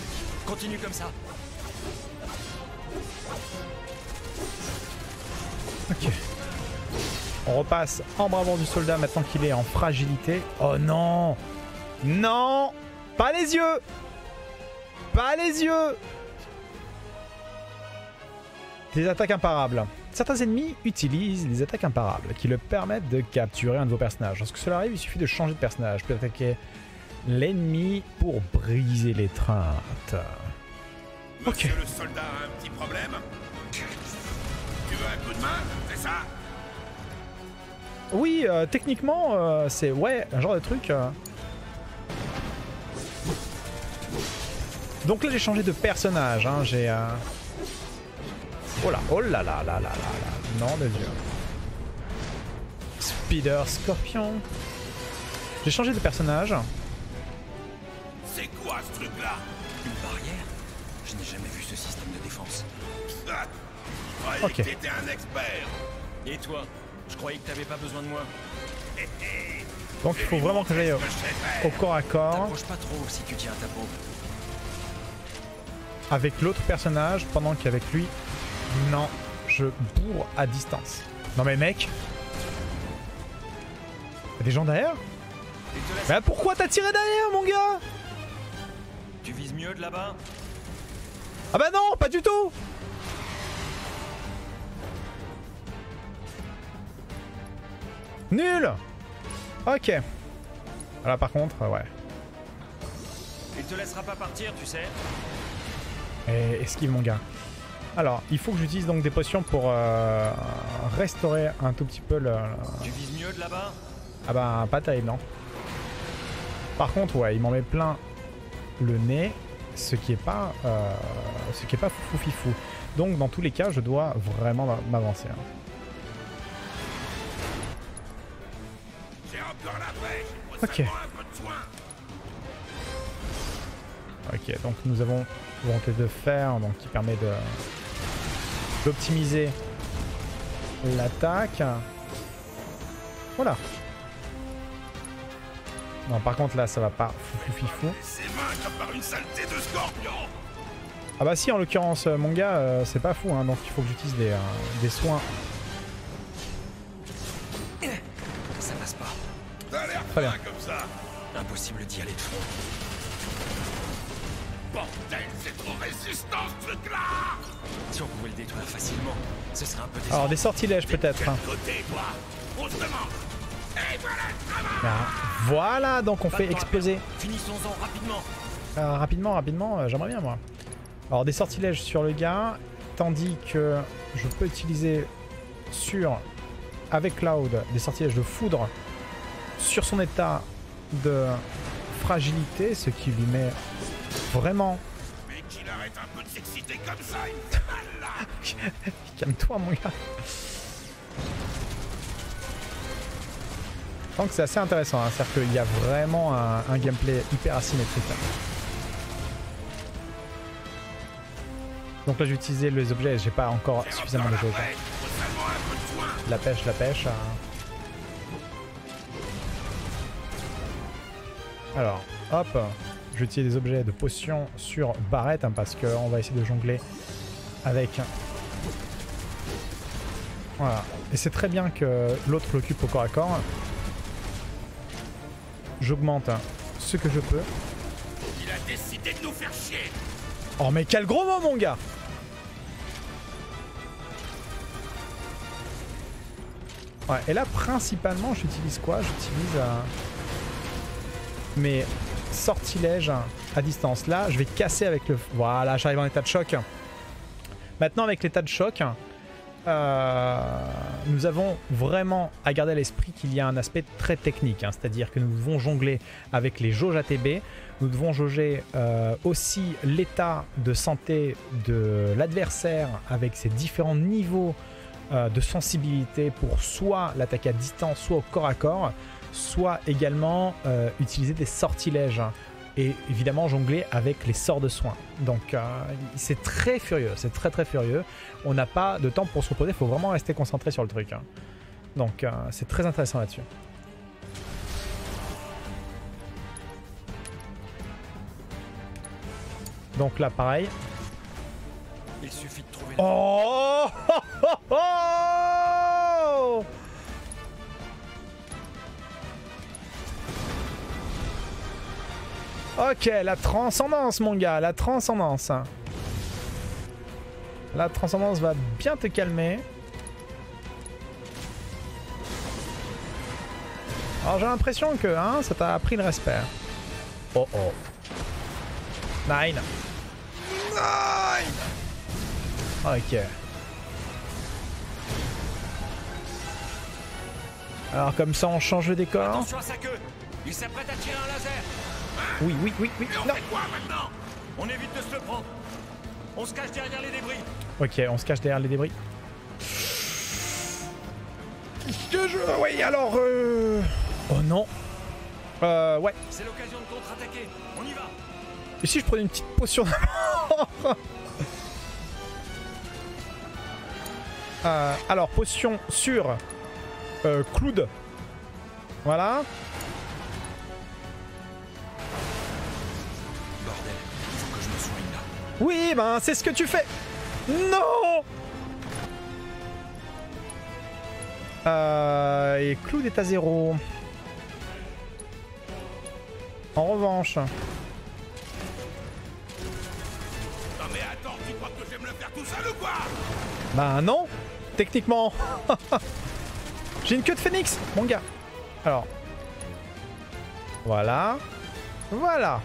Continue comme ça. Ok. On repasse en bravant du soldat maintenant qu'il est en fragilité. Oh non Non Pas les yeux Pas les yeux Des attaques imparables. Certains ennemis utilisent les attaques imparables qui leur permettent de capturer un de vos personnages. Lorsque cela arrive, il suffit de changer de personnage. Vous pouvez attaquer l'ennemi pour briser l'étreinte. Ok. Monsieur le soldat a un petit problème Tu veux un coup de main C'est ça? Oui, euh, techniquement, euh, c'est ouais, un genre de truc. euh. Donc là, j'ai changé de personnage. Hein, j'ai. Oh là, oh là là là là là là. Non de Dieu. Spider Scorpion. J'ai changé de personnage. C'est quoi ce truc-là? Une barrière? Je n'ai jamais vu ce système de défense. Ah, Je croyais que t'étais un expert Et toi? Je croyais que t'avais pas besoin de moi. Donc il faut vraiment que j'aille au, au corps à corps pas trop si tu tiens ta peau. avec l'autre personnage pendant qu'avec lui, non, je bourre à distance. Non mais mec. Y'a des gens derrière? Bah pourquoi t'as tiré derrière mon gars? Tu vises mieux de là-bas? Ah bah non, pas du tout Nul Ok. Là par contre, euh, ouais. Il te laissera pas partir, tu sais. Et esquive mon gars. Alors, il faut que j'utilise donc des potions pour euh, restaurer un tout petit peu le... Tu vises mieux de là-bas? Ah bah pas terrible non. Par contre, ouais, il m'en met plein le nez, ce qui est pas, euh, ce qui est pas fou fifou. Donc dans tous les cas, je dois vraiment m'avancer. hein. Ok. Ok, donc nous avons volonté de faire, donc qui permet de d'optimiser l'attaque. Voilà. Non, par contre là, ça va pas fou C'est vaincre par une saleté de scorpion Ah bah si, en l'occurrence, euh, mon gars, euh, c'est pas fou, hein, donc il faut que j'utilise des, euh, des soins. Ça passe pas. Très bien. fin comme ça Impossible d'y aller de front. Bordel, c'est trop résistant ce truc-là Si on pouvait le détruire facilement, ce serait un peu décevant. Alors des sortilèges peut-être. hein. Voilà Ah, Voilà, donc on fait exploser. Finissons-en rapidement. Euh, rapidement, rapidement, euh, j'aimerais bien moi. Alors des sortilèges sur le gars, tandis que je peux utiliser sur, avec Cloud, des sortilèges de foudre sur son état de fragilité, ce qui lui met vraiment... Mais qu'il arrête un peu de s'exciter comme ça, Calme-toi mon gars. Donc c'est assez intéressant, hein. c'est-à-dire qu'il y a vraiment un, un gameplay hyper asymétrique. là. Donc là j'ai utilisé les objets, j'ai pas encore suffisamment de choses. hein. La pêche, la pêche. hein. Alors, hop, utiliser des objets de potions sur Barrett hein, parce qu'on va essayer de jongler avec. Voilà. Et c'est très bien que l'autre l'occupe au corps à corps. J'augmente ce que je peux. Il a décidé de nous faire chier Oh mais quel gros mot mon gars Ouais, et là principalement j'utilise quoi? J'utilise euh, mes sortilèges à distance. Là je vais casser avec le... Voilà, j'arrive en état de choc. Maintenant avec l'état de choc, euh, nous avons vraiment à garder à l'esprit qu'il y a un aspect très technique. hein. C'est-à-dire que nous devons jongler avec les jauges ATB. Nous devons jauger euh, aussi l'état de santé de l'adversaire avec ses différents niveaux euh, de sensibilité pour soit l'attaquer à distance, soit au corps à corps, soit également euh, utiliser des sortilèges et évidemment jongler avec les sorts de soins. Donc euh, c'est très furieux, c'est très très furieux. On n'a pas de temps pour se reposer, il faut vraiment rester concentré sur le truc. hein. Donc euh, c'est très intéressant là-dessus. Donc là pareil. Il suffit de trouver. Oh, oh, oh, oh Ok, la transcendance, mon gars, la transcendance. La transcendance va bien te calmer. Alors j'ai l'impression que hein, ça t'a appris le respect. Oh oh. Nine. Nine. Ok. Alors comme ça on change le décor. Attention à sa queue. Il s'apprête à tirer un laser. Oui, oui, oui, oui. On Non. fait quoi maintenant On évite de se le prendre. On se cache derrière les débris. Ok, on se cache derrière les débris. Que je... Oui, alors... Euh... Oh non. Euh, ouais. C'est l'occasion de contre-attaquer. On y va. Et si je prenais une petite potion Euh, Alors, potion sur euh, Cloud. Voilà. Oui, ben c'est ce que tu fais. Non Euh, et Cloud est à zéro. En revanche, Non mais attends, tu crois que j'aime le faire tout seul ou quoi? Bah non, techniquement. J'ai une queue de phénix, mon gars. Alors, voilà, voilà.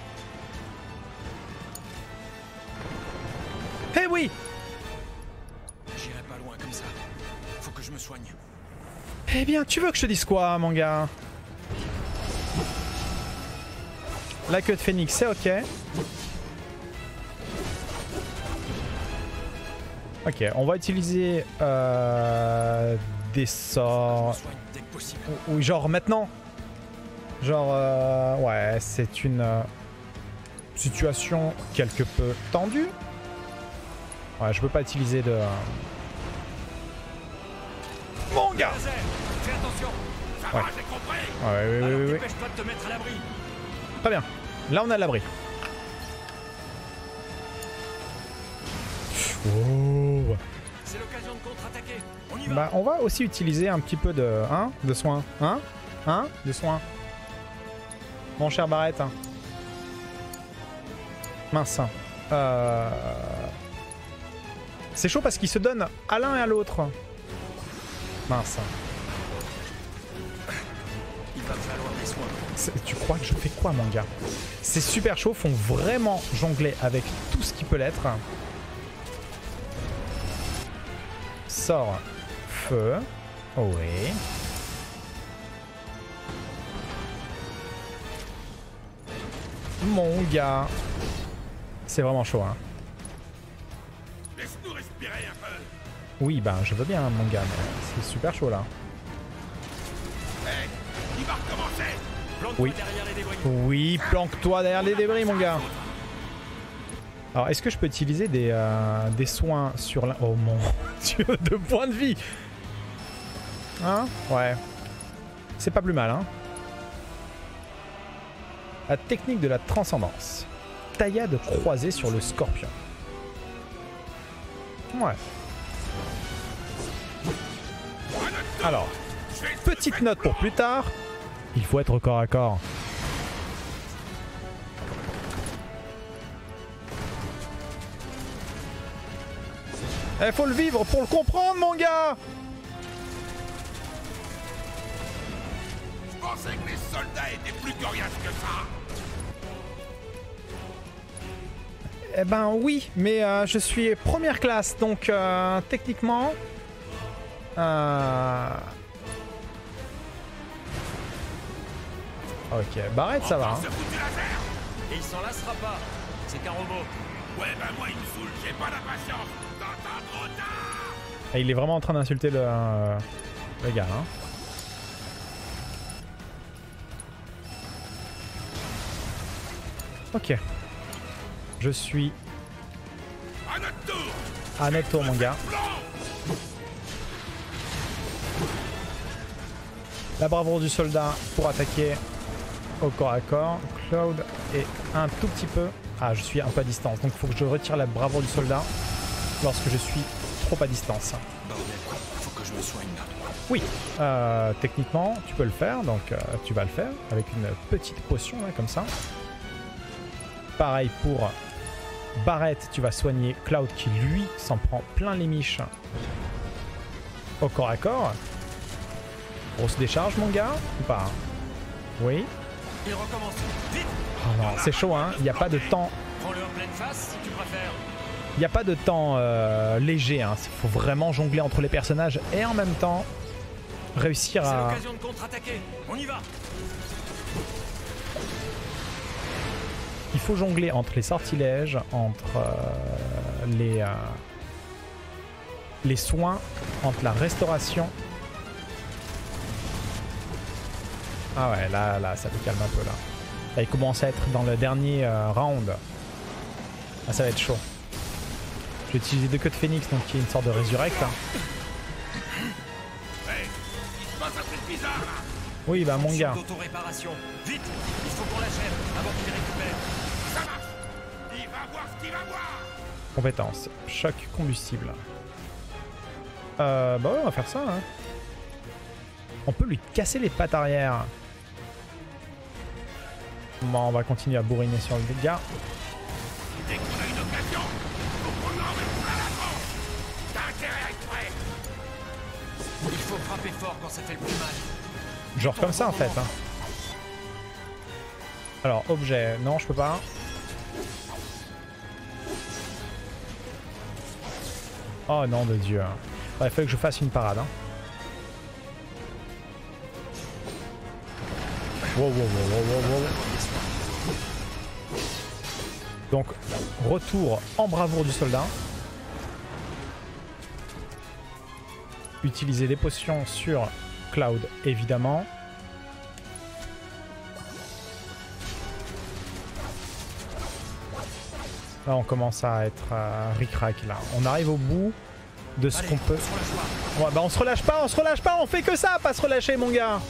Oui, J'irai pas loin comme ça. Faut que je me soigne. eh bien, tu veux que je te dise quoi, mon gars? La queue de phénix, c'est ok. Ok, on va utiliser euh, des sorts. Oui, genre maintenant. Genre, euh, ouais, c'est une. euh, situation quelque peu tendue. Ouais, je peux pas utiliser de... Mon gars Ouais. Ouais, ouais, ouais, ouais. Très bien. Là, on a l'abri. Oh. On. Bah, on va aussi utiliser un petit peu de, hein, de soins. Hein? Hein? De soins. Mon cher Barrett. hein. Mince. hein. Euh... C'est chaud parce qu'ils se donnent à l'un et à l'autre. Mince. Il va falloir des soins. Tu crois que je fais quoi, mon gars? C'est super chaud, font vraiment jongler avec tout ce qui peut l'être. Sort feu. Oui. Mon gars. C'est vraiment chaud, hein. Oui, ben je veux bien, mon gars, c'est super chaud là. Oui. Oui, planque-toi derrière les débris, mon gars. Alors, est-ce que je peux utiliser des, euh, soins sur la... Oh mon dieu, de points de vie Hein? Ouais. C'est pas plus mal, hein La technique de la transcendance. Taillade croisée sur le scorpion. Ouais. Alors, petite note pour plus tard. Il faut être corps à corps. Eh, faut le vivre pour le comprendre, mon gars Je pensais que les soldats étaient plus que ça Eh ben oui, mais euh, je suis première classe, donc euh, techniquement... euh, Ok, Barrett, ça va. hein. Et il s'en lassera pas. C'est qu'un robot. Ouais, ben moi il me saoule, j'ai pas la patience T'entends trop tard Et il est vraiment en train d'insulter le, euh, le gars. Hein. Ok. Je suis À notre tour à notre tour, mon gars. Blanc La bravoure du soldat pour attaquer au corps à corps. Cloud est un tout petit peu... Ah, je suis un peu à distance. Donc il faut que je retire la bravoure du soldat lorsque je suis trop à distance. Faut que je me soigne. Oui, euh, techniquement, tu peux le faire. Donc euh, tu vas le faire avec une petite potion, là, comme ça. Pareil pour Barrett, tu vas soigner Cloud qui, lui, s'en prend plein les miches au corps à corps. Grosse décharge, mon gars, ou pas Oui. Il recommence. Vite Oh non, c'est chaud, hein. Il n'y a pas de temps. Prends-le en pleine face si tu préfères. Il n'y a pas de temps euh, léger. hein. Il faut vraiment jongler entre les personnages et en même temps réussir à. l'occasion de contre-attaquer. On y va. Il faut jongler entre les sortilèges, entre euh, les euh, les soins, entre la restauration. Ah ouais, là, là, ça te calme un peu là. Là, il commence à être dans le dernier euh, round. Ah, ça va être chaud. Je vais utiliser deux queues de phénix, donc qui est une sorte de résurrect. hein. Il Oui, bah mon gars. d'auto-réparation. Vite Il faut qu'on l'achève avant qu'il récupère. Ça marche Il va voir ce qu'il va voir Compétence. Choc combustible. Euh, bah ouais, on va faire ça. Hein. On peut lui casser les pattes arrière. Bon, on va continuer à bourriner sur le Il faut frapper fort quand ça fait plus mal. Genre comme ça en fait. hein. Alors, objet. Non, je peux pas. Oh non de Dieu. Ouais, il fallait que je fasse une parade. Hein. Wow, wow, wow, wow, wow, wow. Donc, retour en bravoure du soldat. Utiliser des potions sur Cloud, évidemment. Là, on commence à être euh, ric-rac, là. On arrive au bout de ce qu'on peut... on se relâche pas. Ouais, bah on se relâche pas, on se relâche pas, on fait que ça, pas se relâcher, mon gars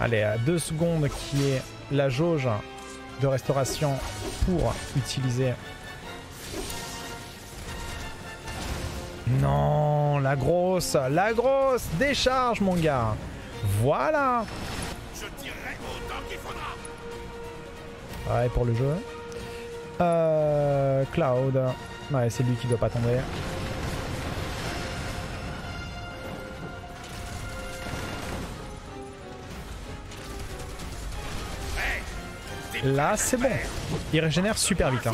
Allez, à 2 secondes qui est la jauge de restauration pour utiliser... Non, la grosse, la grosse décharge, mon gars Voilà. Ouais, pour le jeu. Euh, Cloud. Ouais, c'est lui qui doit pas tomber. Là, c'est bon. Il régénère super vite. hein.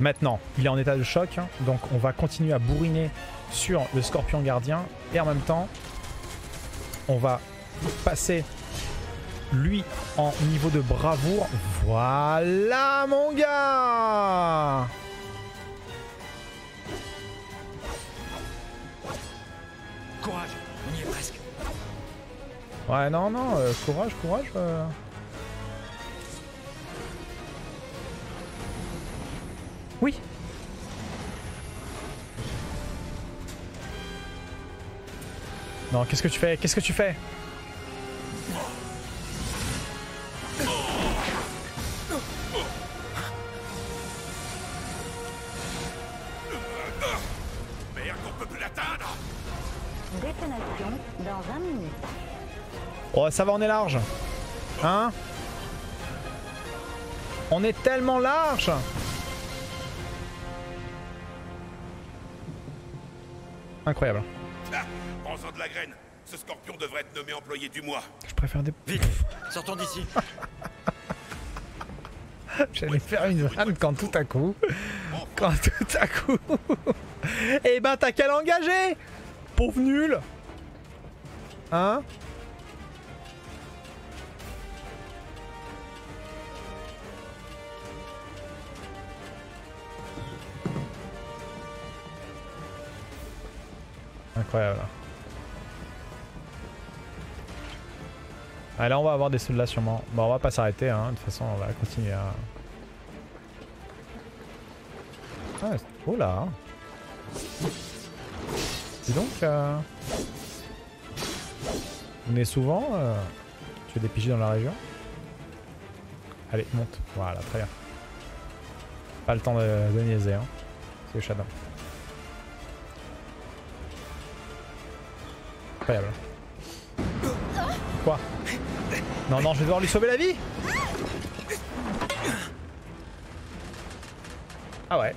Maintenant, il est en état de choc, hein, donc on va continuer à bourriner sur le scorpion gardien. Et en même temps, on va passer lui en niveau de bravoure. Voilà mon gars Courage, on y est presque. Ouais, non, non, euh, courage, courage. euh. Oui. Non, qu'est-ce que tu fais? Qu'est-ce que tu fais? Merde, on peut plus l'atteindre Détonation dans 20 minutes. Oh, ça va, on est large. Hein? On est tellement large Incroyable. Ah, Prends-en de la graine. Ce scorpion devrait être nommé employé du mois. Je préfère des... Vite, sortons d'ici. J'allais faire une vanne quand tout à coup... Quand tout à coup... Eh ben t'as qu'à l'engager Pauvre nul Hein? Incroyable. Ah, là on va avoir des soldats sûrement. Bon on va pas s'arrêter hein. de toute façon on va continuer à... Ah, oh là Dis donc euh... On venez souvent euh... Tu fais des pigeons dans la région? Allez monte, voilà très bien. Pas le temps de, de niaiser hein. C'est le Shadow. Incroyable. Quoi? Non, non, je vais devoir lui sauver la vie! Ah ouais.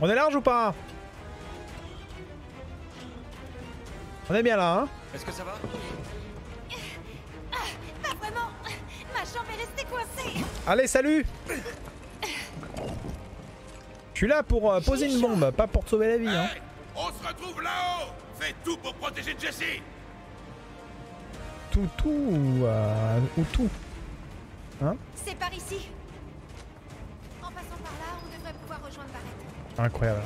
On est large ou pas? On est bien là, hein? Est-ce que ça va? Pas vraiment. Ma jambe est restée coincée. Allez, salut! Je suis là pour euh, poser une bombe, pas pour te sauver la vie, hein. Tout pour protéger Jesse Tout, tout ou, euh, ou tout C'est par ici En passant par là, on devrait pouvoir rejoindre Barrett. Incroyable.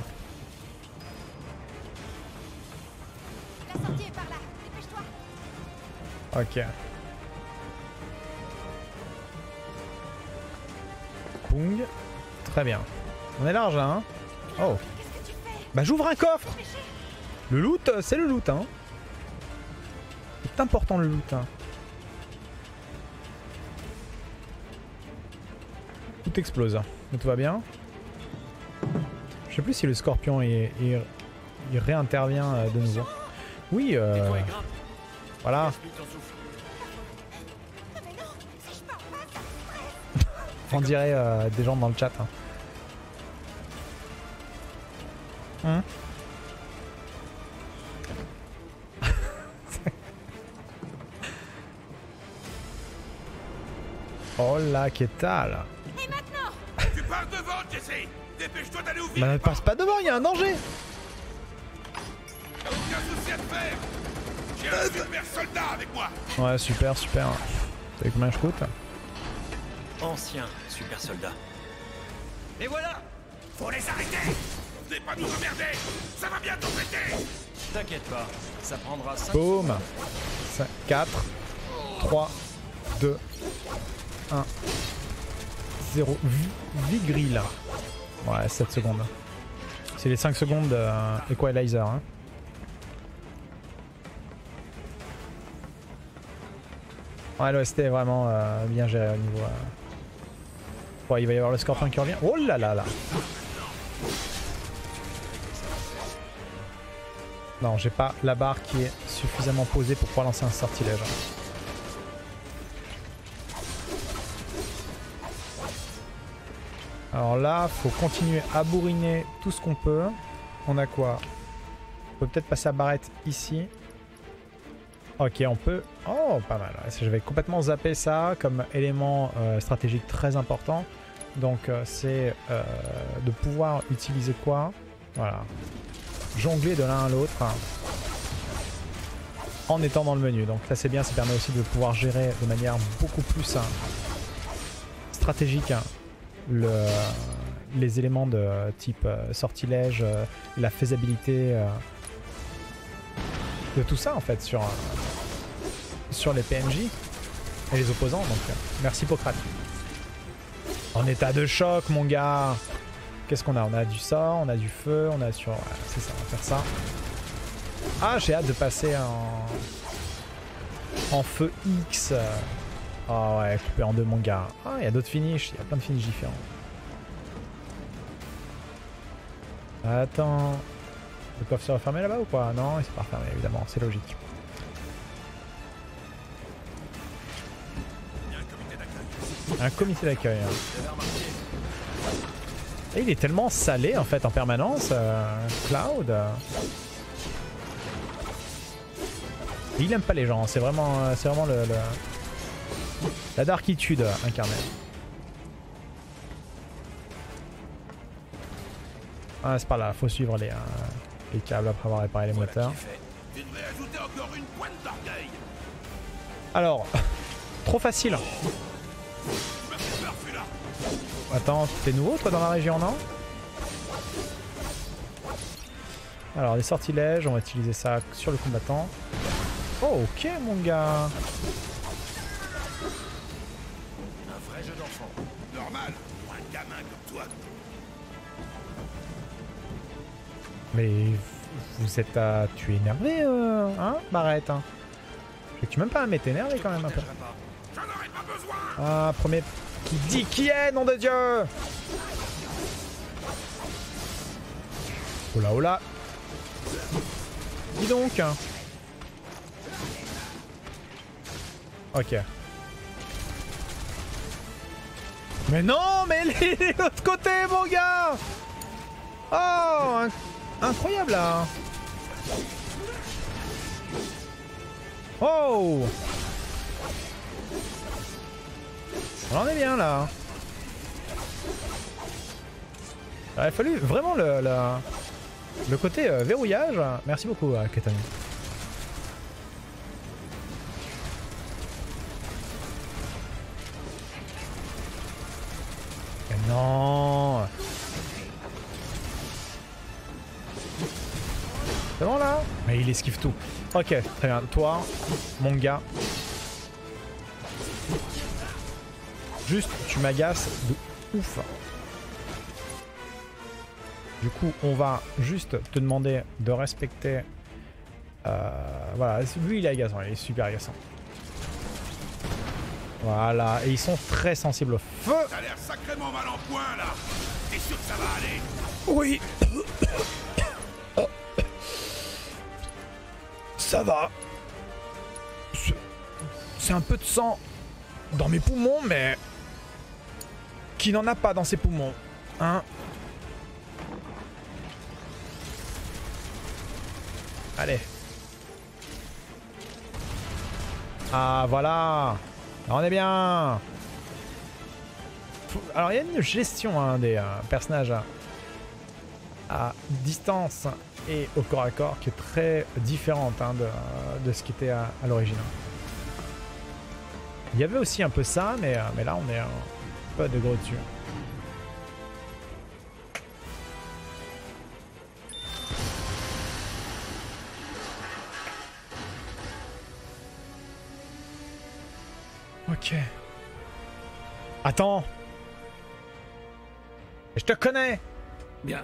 La sortie est par là, dépêche-toi Ok. Pung. Très bien. On est large là, hein Oh. Qu'est-ce que tu fais? Bah j'ouvre un coffre Dépêchez Le loot, euh, c'est le loot, hein. C'est important le loot, hein. Tout explose, mais tout va bien. Je sais plus si le scorpion il, il, il réintervient euh, de nouveau. Oui, euh, voilà. On dirait euh, des gens dans le chat. hein. Hein? Oh là, qu'est tal Et maintenant Tu pars devant, Jesse. Dépêche-toi d'aller ouvrir Bah ne passe pas devant, il y a un danger. T'as aucun souci à te faire. J'ai un super soldat avec moi. Ouais, super, super. Savez combien je coûte Ancien super soldat. Et voilà. Faut les arrêter. Venez pas nous emmerder. Ça va bientôt péter. T'inquiète pas, ça prendra 5 Boum. 4. 3, 2, 1, 0. Vigrill. Ouais, 7 secondes. C'est les 5 secondes euh, Equalizer. Hein. Ouais, l'OST est vraiment euh, bien géré au niveau. Euh... Il va y avoir le scorpion qui revient. Oh là là là Non, j'ai pas la barre qui est suffisamment posée pour pouvoir lancer un sortilège. Alors là, faut continuer à bourriner tout ce qu'on peut. On a quoi? On peut peut-être passer à barrette ici. Ok, on peut... Oh, pas mal. Je vais complètement zapper ça comme élément euh, stratégique très important. Donc euh, c'est euh, de pouvoir utiliser quoi? Voilà. Jongler de l'un à l'autre en étant dans le menu. Donc là c'est bien, ça permet aussi de pouvoir gérer de manière beaucoup plus stratégique hein, le, les éléments de type sortilège, la faisabilité de tout ça en fait sur, sur les PNJ et les opposants. Donc merci Pocrate. En état de choc mon gars Qu'est-ce qu'on a? On a du sort, on a du feu, on a sur... c'est ça, on va faire ça. Ah j'ai hâte de passer en... En feu X. Ah ouais, coupé en deux mon gars. Ah il y a d'autres finishes, il y a plein de finishes différents. Attends. Le coffre se refermer là-bas ou quoi Non, il s'est pas refermé évidemment, c'est logique. Un comité d'accueil. Hein. Il est tellement salé en fait en permanence, euh, Cloud. Il aime pas les gens, c'est vraiment, euh, c'est vraiment le, la darkitude incarnée. Ah, c'est pas là, faut suivre les, euh, les câbles après avoir réparé les moteurs. Alors, trop facile. Attends, t'es nouveau toi dans la région, non? Alors, les sortilèges, on va utiliser ça sur le combattant. Oh, ok, mon gars. Mais vous êtes à... Tu es énervé, euh... hein, Barrette hein? Tu même pas à m'être énervé quand même un peu. Ah, premier qui dit qui est, nom de Dieu! Oh là, oh là Dis donc. Ok. Mais non, mais il est de l'autre côté, mon gars Oh Incroyable, là Oh On en est bien là. Il a fallu vraiment le, le, côté euh, verrouillage. Merci beaucoup, euh, Ketani. Non C'est bon là? Mais il esquive tout. Ok, très bien. Toi, mon gars, Juste, tu m'agaces de ouf. Du coup, on va juste te demander de respecter... Euh, voilà, lui il est agaçant, il est super agaçant. Voilà, et ils sont très sensibles au feu. Ça a l'air sacrément mal en point là. T'es sûr que ça va aller? Oui. Ça va. C'est un peu de sang dans mes poumons, mais qui n'en a pas dans ses poumons. Hein? Allez. Ah, voilà. On est bien. Alors, il y a une gestion hein, des euh, personnages à, distance et au corps à corps qui est très différente hein, de, ce qui était à, l'origine. Il y avait aussi un peu ça, mais, euh, là, on est pas de gros dessus. Ok. Attends. Je te connais. Bien.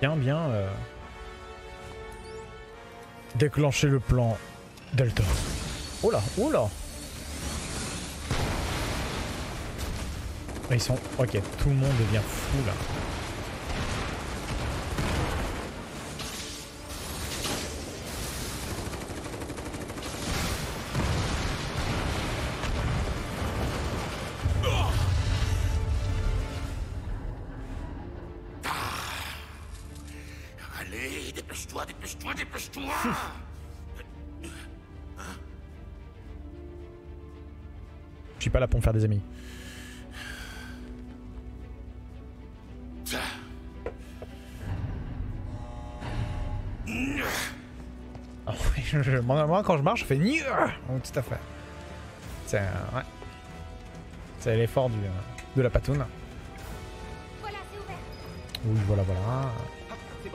Bien, bien. euh, Déclencher le plan Delta. Oh là, oh là. Ah, Ils sont. Ok, tout le monde devient fou là. Amis. Ah oui, je- je- moi, moi, quand je marche, je fais ni. Tout à fait. C'est euh, ouais. C'est l'effort du euh, de la patoune. Voilà, c'est ouvert. Oui, voilà, voilà. Se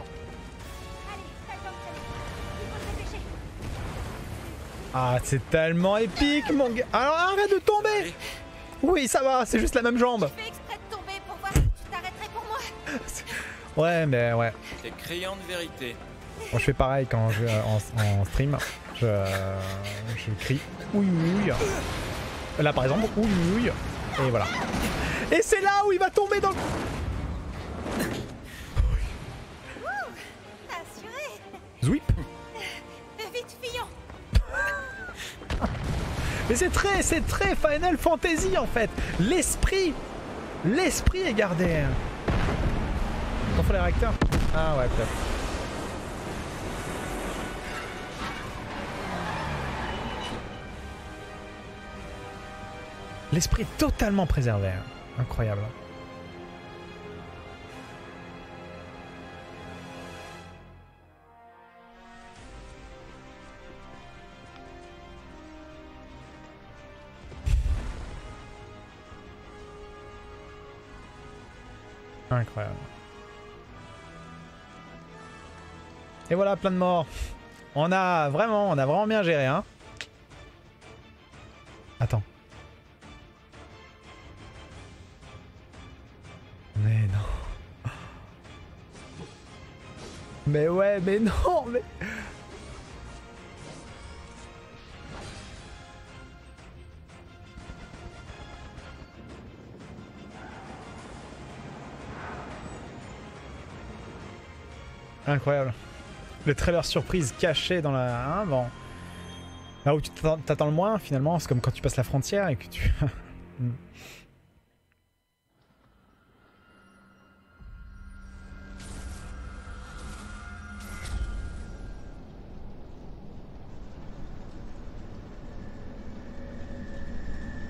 dépêcher. Ah, c'est tellement épique, mon gars. Alors arrête de tomber. Oui, ça va, c'est juste la même jambe. Je fais exprès de tomber pour voir si tu t'arrêterais pour moi. Ouais, mais ouais. Tes crayons de vérité. Moi, je fais pareil quand je en, en stream. Je, je crie oui, oui, oui. Là, par exemple, oui, oui, oui. Et voilà. Et c'est là où il va tomber dans le. Assuré. Zwip. C'est très, c'est très Final Fantasy en fait. L'esprit, l'esprit est gardé. T'en faut les réacteurs Ah ouais, peut-être. L'esprit est totalement préservé. hein. Incroyable. Incroyable. Et voilà, plein de morts. On a vraiment, on a vraiment bien géré, hein. Attends. Mais non. Mais ouais, mais non, mais... Incroyable. Le trailer surprise caché dans la... Hein, bon. Là où tu t'attends le moins, finalement, c'est comme quand tu passes la frontière et que tu... Hmm.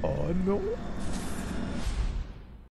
oh non